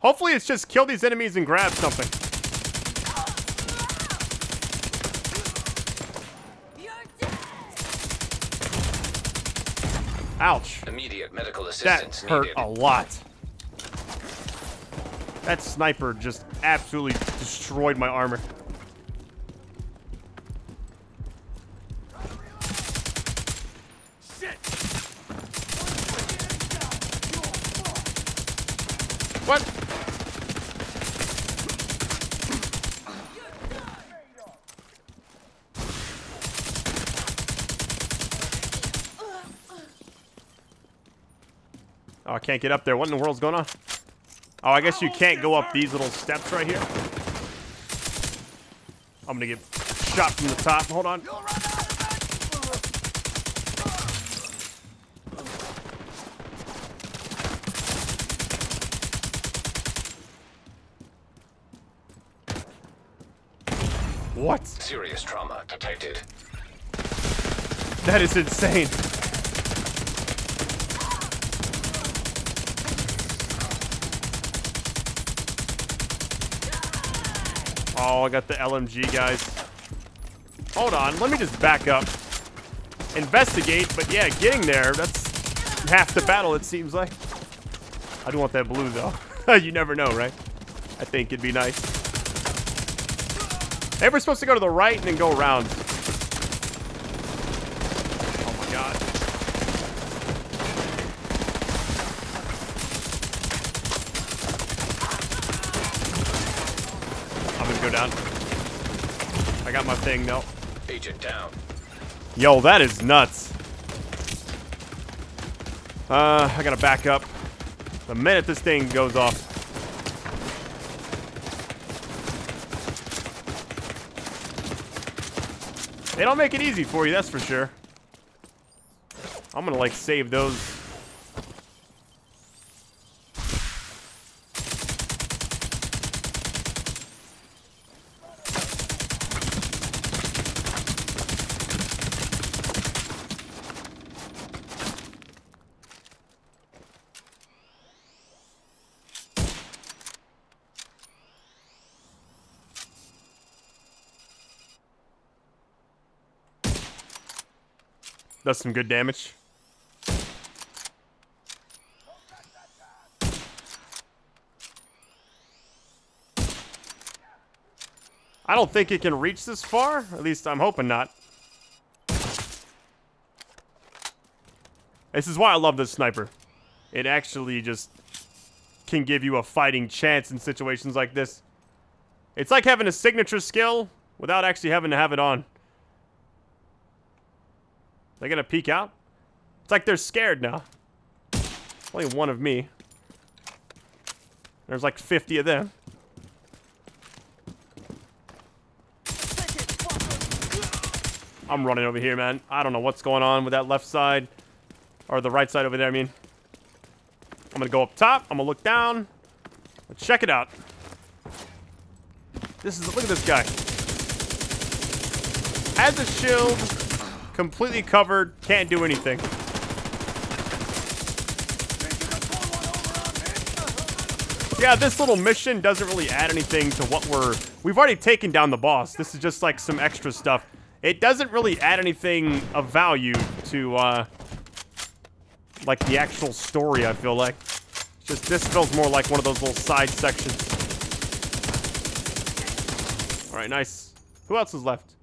hopefully it's just kill these enemies and grab something. Ouch. Immediate medical That hurt needed. a lot. That sniper just absolutely destroyed my armor. What? Oh, I can't get up there. What in the world's going on? Oh, I guess you can't go up these little steps right here. I'm gonna get shot from the top. Hold on. What? Serious trauma detected. That is insane. Oh, I got the LMG, guys. Hold on, let me just back up. Investigate, but yeah, getting there, that's half the battle, it seems like. I do want that blue, though. you never know, right? I think it'd be nice. Maybe we're supposed to go to the right and then go around. Oh my god. I'm gonna go down. I got my thing, no. Agent down. Yo, that is nuts. Uh, I gotta back up. The minute this thing goes off. They don't make it easy for you, that's for sure. I'm gonna, like, save those. Does some good damage. I don't think it can reach this far. At least I'm hoping not. This is why I love this sniper. It actually just can give you a fighting chance in situations like this. It's like having a signature skill without actually having to have it on. They're gonna peek out? It's like they're scared now. Only one of me. There's like 50 of them. I'm running over here, man. I don't know what's going on with that left side. Or the right side over there, I mean. I'm gonna go up top. I'm gonna look down. Let's check it out. This is, look at this guy. Has a shield, completely covered, can't do anything. Yeah, this little mission doesn't really add anything to what we're... We've already taken down the boss. This is just like some extra stuff. It doesn't really add anything of value to uh, like the actual story, I feel like. Just this feels more like one of those little side sections. Alright, nice. Who else is left?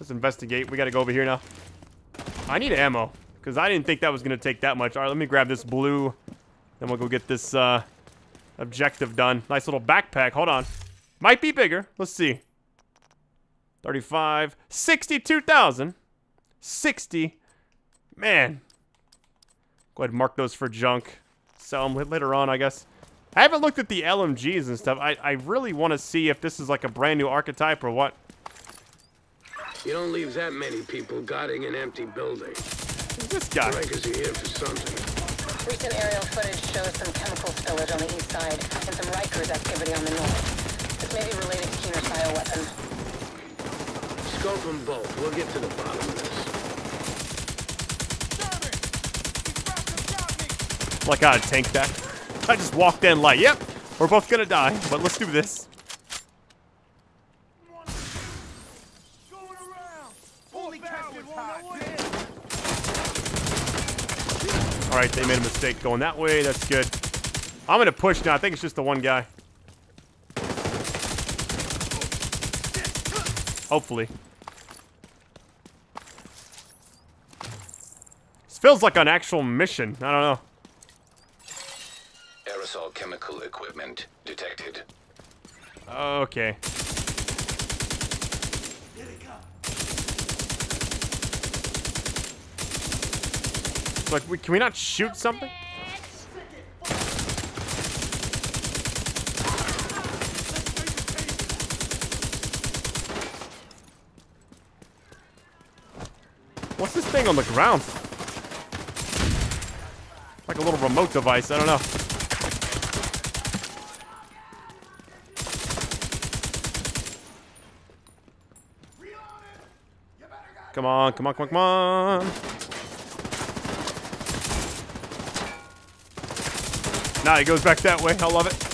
Let's investigate. We gotta go over here now. I need ammo. Because I didn't think that was gonna take that much. Alright, let me grab this blue. Then we'll go get this uh, objective done. Nice little backpack. Hold on. Might be bigger. Let's see. 35. 62,000. 60. Man. Go ahead and mark those for junk. Sell them later on, I guess. I haven't looked at the LMGs and stuff. I, I really want to see if this is like a brand new archetype or what. You don't leave that many people guarding an empty building. This guy? Strikers are here for something. Recent aerial footage shows some chemical spillage on the east side and some Rikers activity on the north. This may be related to Keener's bioweapon. Scope them both. We'll get to the bottom of this. Like I tank that. I just walked in like, yep, we're both gonna die, but let's do this. Alright, they made a mistake going that way. That's good. I'm gonna push now. I think it's just the one guy. Hopefully. This feels like an actual mission. I don't know. Aerosol chemical equipment detected. Okay. Like, we, can we not shoot something? What's this thing on the ground? Like a little remote device, I don't know. Come on, come on, come on, come on. Nah, it goes back that way. I love it.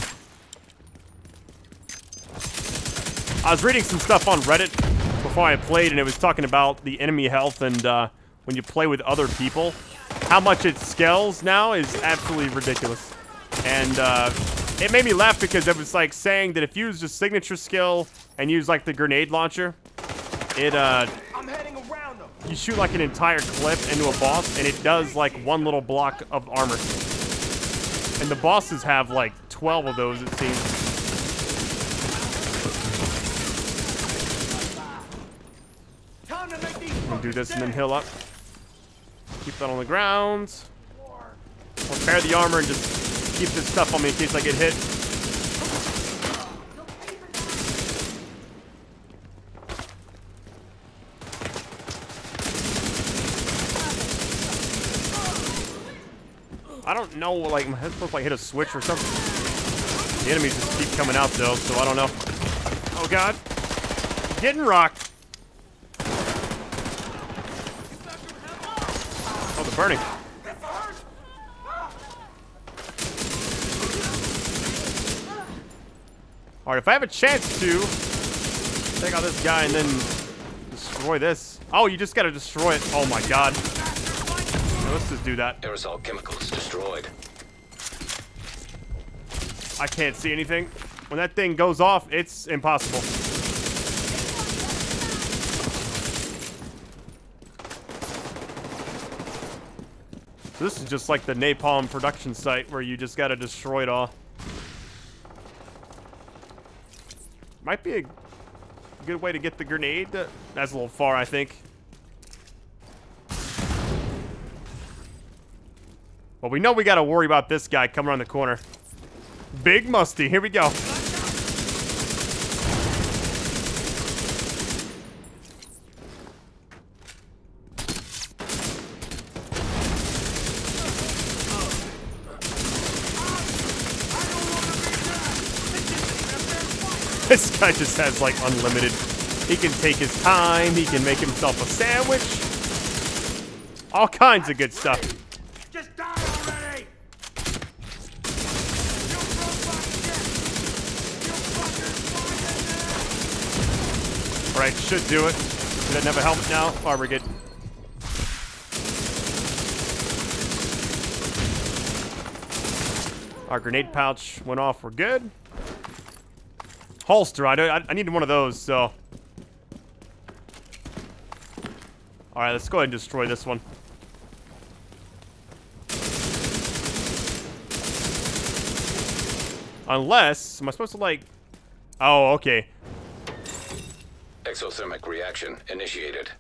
I was reading some stuff on Reddit before I played, and it was talking about the enemy health and uh, when you play with other people, how much it scales now is absolutely ridiculous. And uh, it made me laugh because it was like saying that if you use a signature skill and use like the grenade launcher, it uh, you shoot like an entire clip into a boss, and it does like one little block of armor. And the bosses have like 12 of those, it seems. We'll do this and then heal up. Keep that on the ground. Repair the armor and just keep this stuff on me in case I get hit. I don't know, like, my supposed to like hit a switch or something. The enemies just keep coming out though, so I don't know. Oh god. Getting rocked. Oh, the burning. Alright, if I have a chance to take out this guy and then destroy this. Oh, you just gotta destroy it. Oh my god. Let's just do that. Aerosol chemicals destroyed. I can't see anything. When that thing goes off, it's impossible. So this is just like the napalm production site where you just gotta destroy it all. Might be a good way to get the grenade. That's a little far, I think. Well, we know we gotta worry about this guy coming around the corner. Big Musty, here we go. This guy just has, like, unlimited. He can take his time. He can make himself a sandwich. All kinds of good stuff. All right, should do it. Didn't have a helmet now? Fire brigade. Our grenade pouch went off. We're good. Holster. I, I, I one of those, so... Alright, let's go ahead and destroy this one. Unless... Am I supposed to, like... Oh, okay. Exothermic reaction initiated.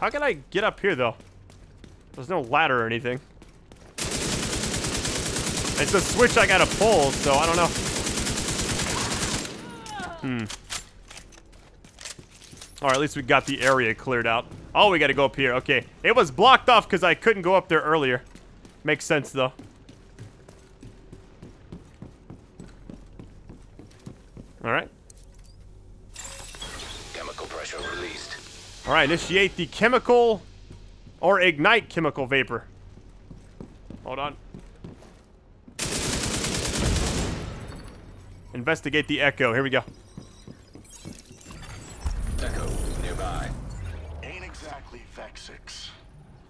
How can I get up here, though? There's no ladder or anything. It's a switch I gotta pull, so I don't know. Hmm. Alright, at least we got the area cleared out. Oh, we gotta go up here. Okay. It was blocked off because I couldn't go up there earlier. Makes sense, though. Alright. Alright, initiate the chemical or ignite chemical vapor. Hold on. Investigate the echo. Here we go. Echo nearby. Ain't exactly Vex-6,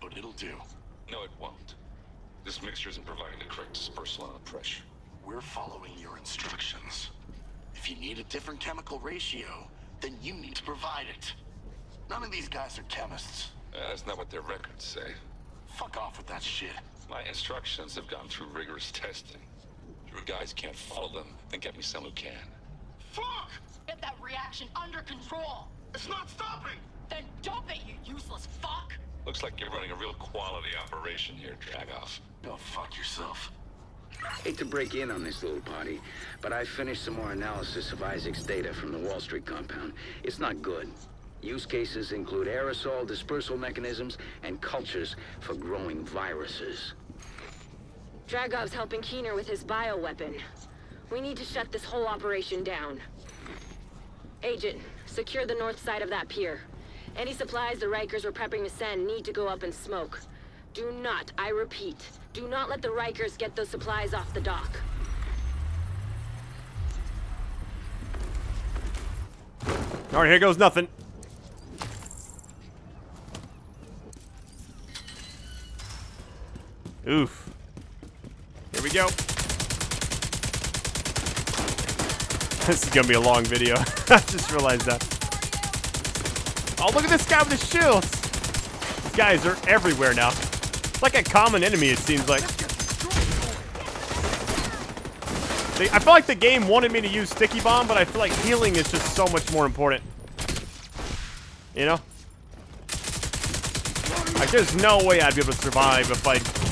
but it'll do. No, it won't. This mixture isn't providing the correct dispersal on the pressure. We're following your instructions. If you need a different chemical ratio, then you need to provide it. None of these guys are chemists. Uh, that's not what their records say. Fuck off with that shit. My instructions have gone through rigorous testing. If your guys can't follow them, then get me some who can. Fuck! Get that reaction under control. It's not stopping! Then dump it, you useless fuck. Looks like you're running a real quality operation here, Dragov. Go fuck yourself. Hate to break in on this little party, but I finished some more analysis of Isaac's data from the Wall Street compound. It's not good. Use cases include aerosol dispersal mechanisms and cultures for growing viruses. Dragov's helping Keener with his bioweapon. We need to shut this whole operation down. Agent, secure the north side of that pier. Any supplies the Rikers were prepping to send need to go up in smoke. Do not, I repeat, do not let the Rikers get those supplies off the dock. Alright, here goes nothing. Oof. Here we go. This is gonna be a long video. I just realized that. Oh, look at this guy with the shields. These guys are everywhere now. It's like a common enemy, it seems like. They, I feel like the game wanted me to use Sticky Bomb, but I feel like healing is just so much more important. You know? Like, there's no way I'd be able to survive if I...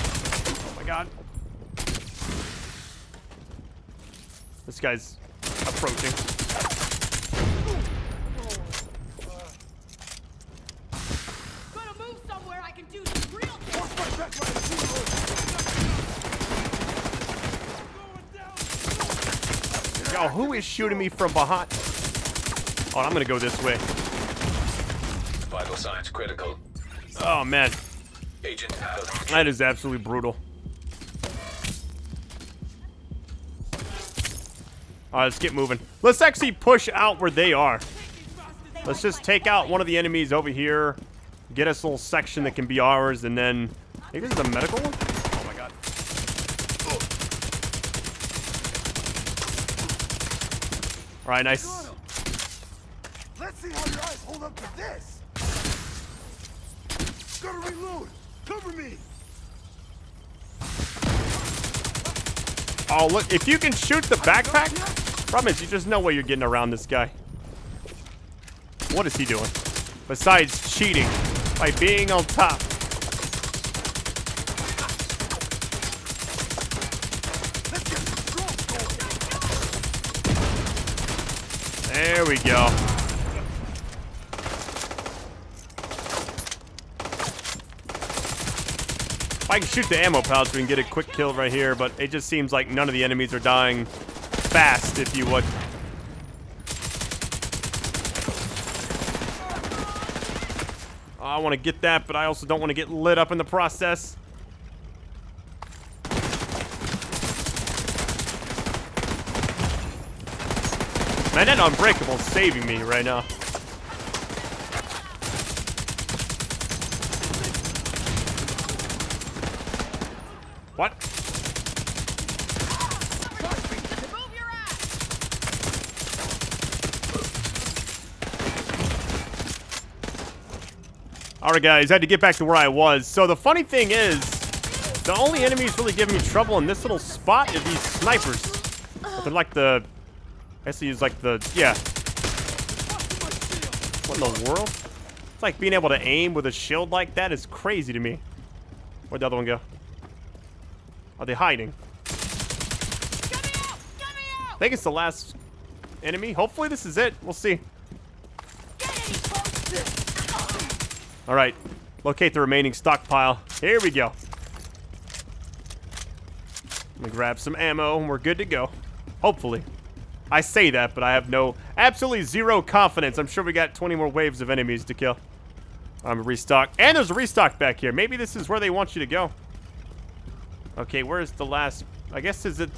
Oh my god. This guy's approaching. Gotta move somewhere I can do some real Yo, who is shooting me from behind? Oh, I'm gonna go this way. Vital signs critical. Oh, man. Agent out. That is absolutely brutal. Alright, let's get moving. Let's actually push out where they are. Let's just take out one of the enemies over here. Get us a little section that can be ours, and then... Maybe this is a medical one? Oh my god. Alright, nice. Let's see how your eyes hold up to this. Gotta reload. Cover me. Oh, look, if you can shoot the backpack, problem is you just know way you're getting around this guy. What is he doing? Besides cheating by being on top. There we go. If I can shoot the ammo pouch, we can get a quick kill right here, but it just seems like none of the enemies are dying fast, if you would. I want to get that, but I also don't want to get lit up in the process. Man, that Unbreakable's saving me right now. What? All right, guys, I had to get back to where I was. So the funny thing is, the only enemies really giving me trouble in this little spot are these snipers. But they're like the, I guess they use like the, yeah. What in the world? It's like being able to aim with a shield like that is crazy to me. Where'd the other one go? Are they hiding? I think it's the last enemy. Hopefully this is it. We'll see. All right. Locate the remaining stockpile. Here we go. Let me grab some ammo and we're good to go. Hopefully. I say that, but I have no, absolutely zero confidence. I'm sure we got 20 more waves of enemies to kill. I'm restock. And there's a restock back here. Maybe this is where they want you to go. Okay, where's the last... I guess is it...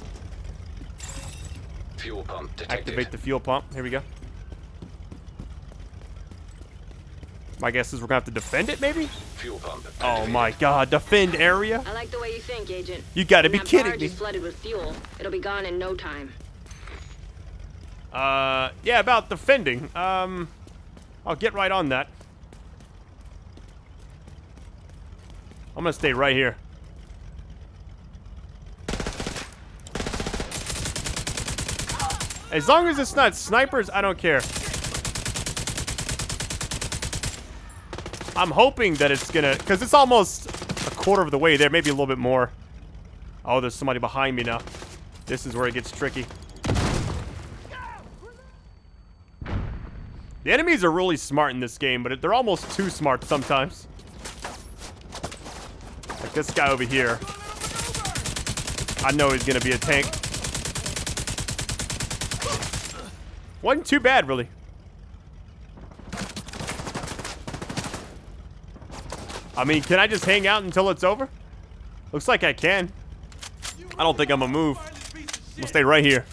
Fuel pump detected. Activate the fuel pump. Here we go. My guess is we're going to have to defend it, maybe? Fuel pump. Oh my god, defend area? I like the way you think, Agent. You gotta When be kidding barge me. is flooded with fuel. It'll be gone in no time. Uh, yeah, about defending. Um, I'll get right on that. I'm gonna stay right here. As long as it's not snipers, I don't care. I'm hoping that it's gonna, because it's almost a quarter of the way there, maybe a little bit more. Oh, there's somebody behind me now. This is where it gets tricky. The enemies are really smart in this game, but they're almost too smart sometimes. Like this guy over here. I know he's gonna be a tank. Wasn't too bad, really. I mean, can I just hang out until it's over? Looks like I can. I don't think I'm gonna move. Gonna stay right here.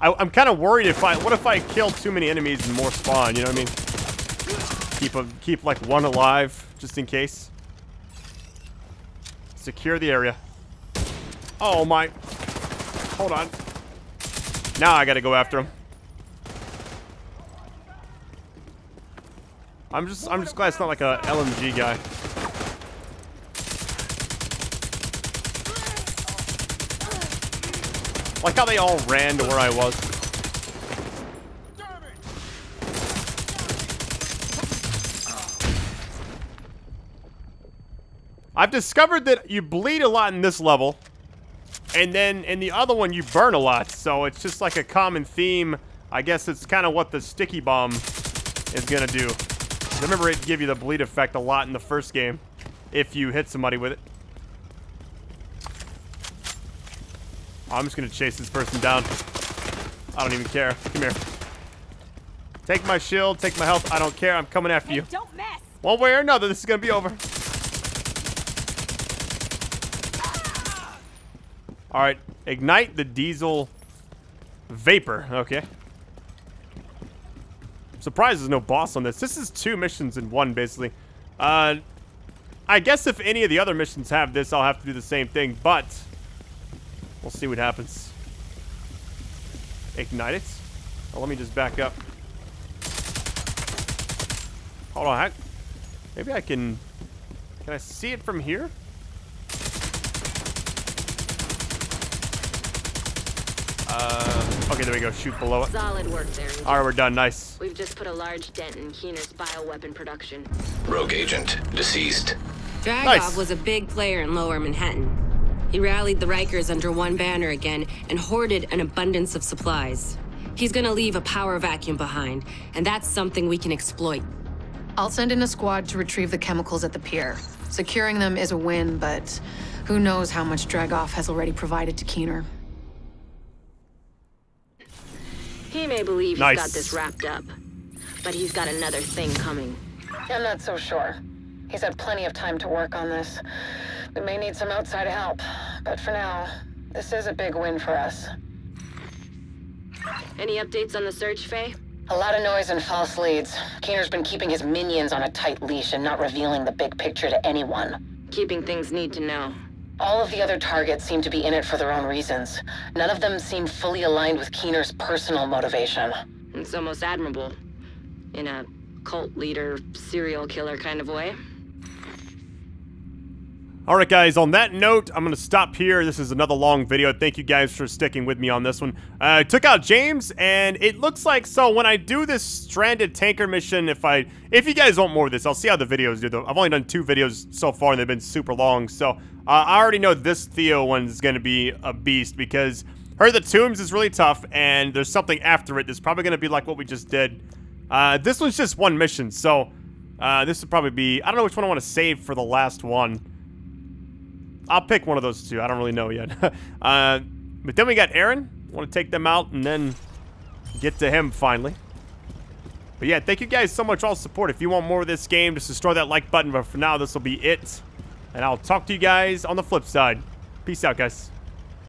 I, I'm kind of worried if I, what if I kill too many enemies and more spawn, you know what I mean? Keep a, keep like one alive, just in case. Secure the area. Oh my, hold on. Now I gotta go after him. I'm just, I'm just glad it's not like a LMG guy. Like how they all ran to where I was. I've discovered that you bleed a lot in this level. And then in the other one, you burn a lot. So it's just like a common theme. I guess it's kind of what the sticky bomb is going to do. Remember, it give you the bleed effect a lot in the first game. If you hit somebody with it. Oh, I'm just gonna chase this person down. I don't even care. Come here. Take my shield, take my health. I don't care. I'm coming after you. Don't mess. One way or another, this is gonna be over. All right, ignite the diesel vapor. Okay. Surprised there's no boss on this. This is two missions in one, basically. Uh, I guess if any of the other missions have this, I'll have to do the same thing, but we'll see what happens. Ignite it. Oh, let me just back up. Hold on. I, maybe I can... Can I see it from here? Uh, okay, there we go. Shoot below it. Solid work there. Agent. All right, we're done. Nice. We've just put a large dent in Keener's bioweapon production. Rogue agent deceased. Dragov Nice. was a big player in Lower Manhattan. He rallied the Rikers under one banner again and hoarded an abundance of supplies. He's gonna leave a power vacuum behind, and that's something we can exploit. I'll send in a squad to retrieve the chemicals at the pier. Securing them is a win, but who knows how much Dragov has already provided to Keener. He may believe he's got this wrapped up, but he's got another thing coming. I'm not so sure. He's had plenty of time to work on this. We may need some outside help, but for now, this is a big win for us. Any updates on the search, Faye? A lot of noise and false leads. Keener's been keeping his minions on a tight leash and not revealing the big picture to anyone. Keeping things need to know. All of the other targets seem to be in it for their own reasons. None of them seem fully aligned with Keener's personal motivation. It's almost admirable. In a cult leader, serial killer kind of way. All right, guys, on that note, I'm going to stop here. This is another long video. Thank you guys for sticking with me on this one. Uh, I took out James, and it looks like, so when I do this stranded tanker mission, if I, if you guys want more of this, I'll see how the videos do. Though. I've only done two videos so far, and they've been super long. So uh, I already know this Theo one's going to be a beast because Heard the Tombs is really tough, and there's something after it that's probably going to be like what we just did. Uh, this one's just one mission, so uh, this would probably be... I don't know which one I want to save for the last one. I'll pick one of those two. I don't really know yet. uh, but then we got Aaron. want to take them out and then get to him finally. But yeah, thank you guys so much for all the support. If you want more of this game, just destroy that like button. But for now, this will be it. And I'll talk to you guys on the flip side. Peace out, guys.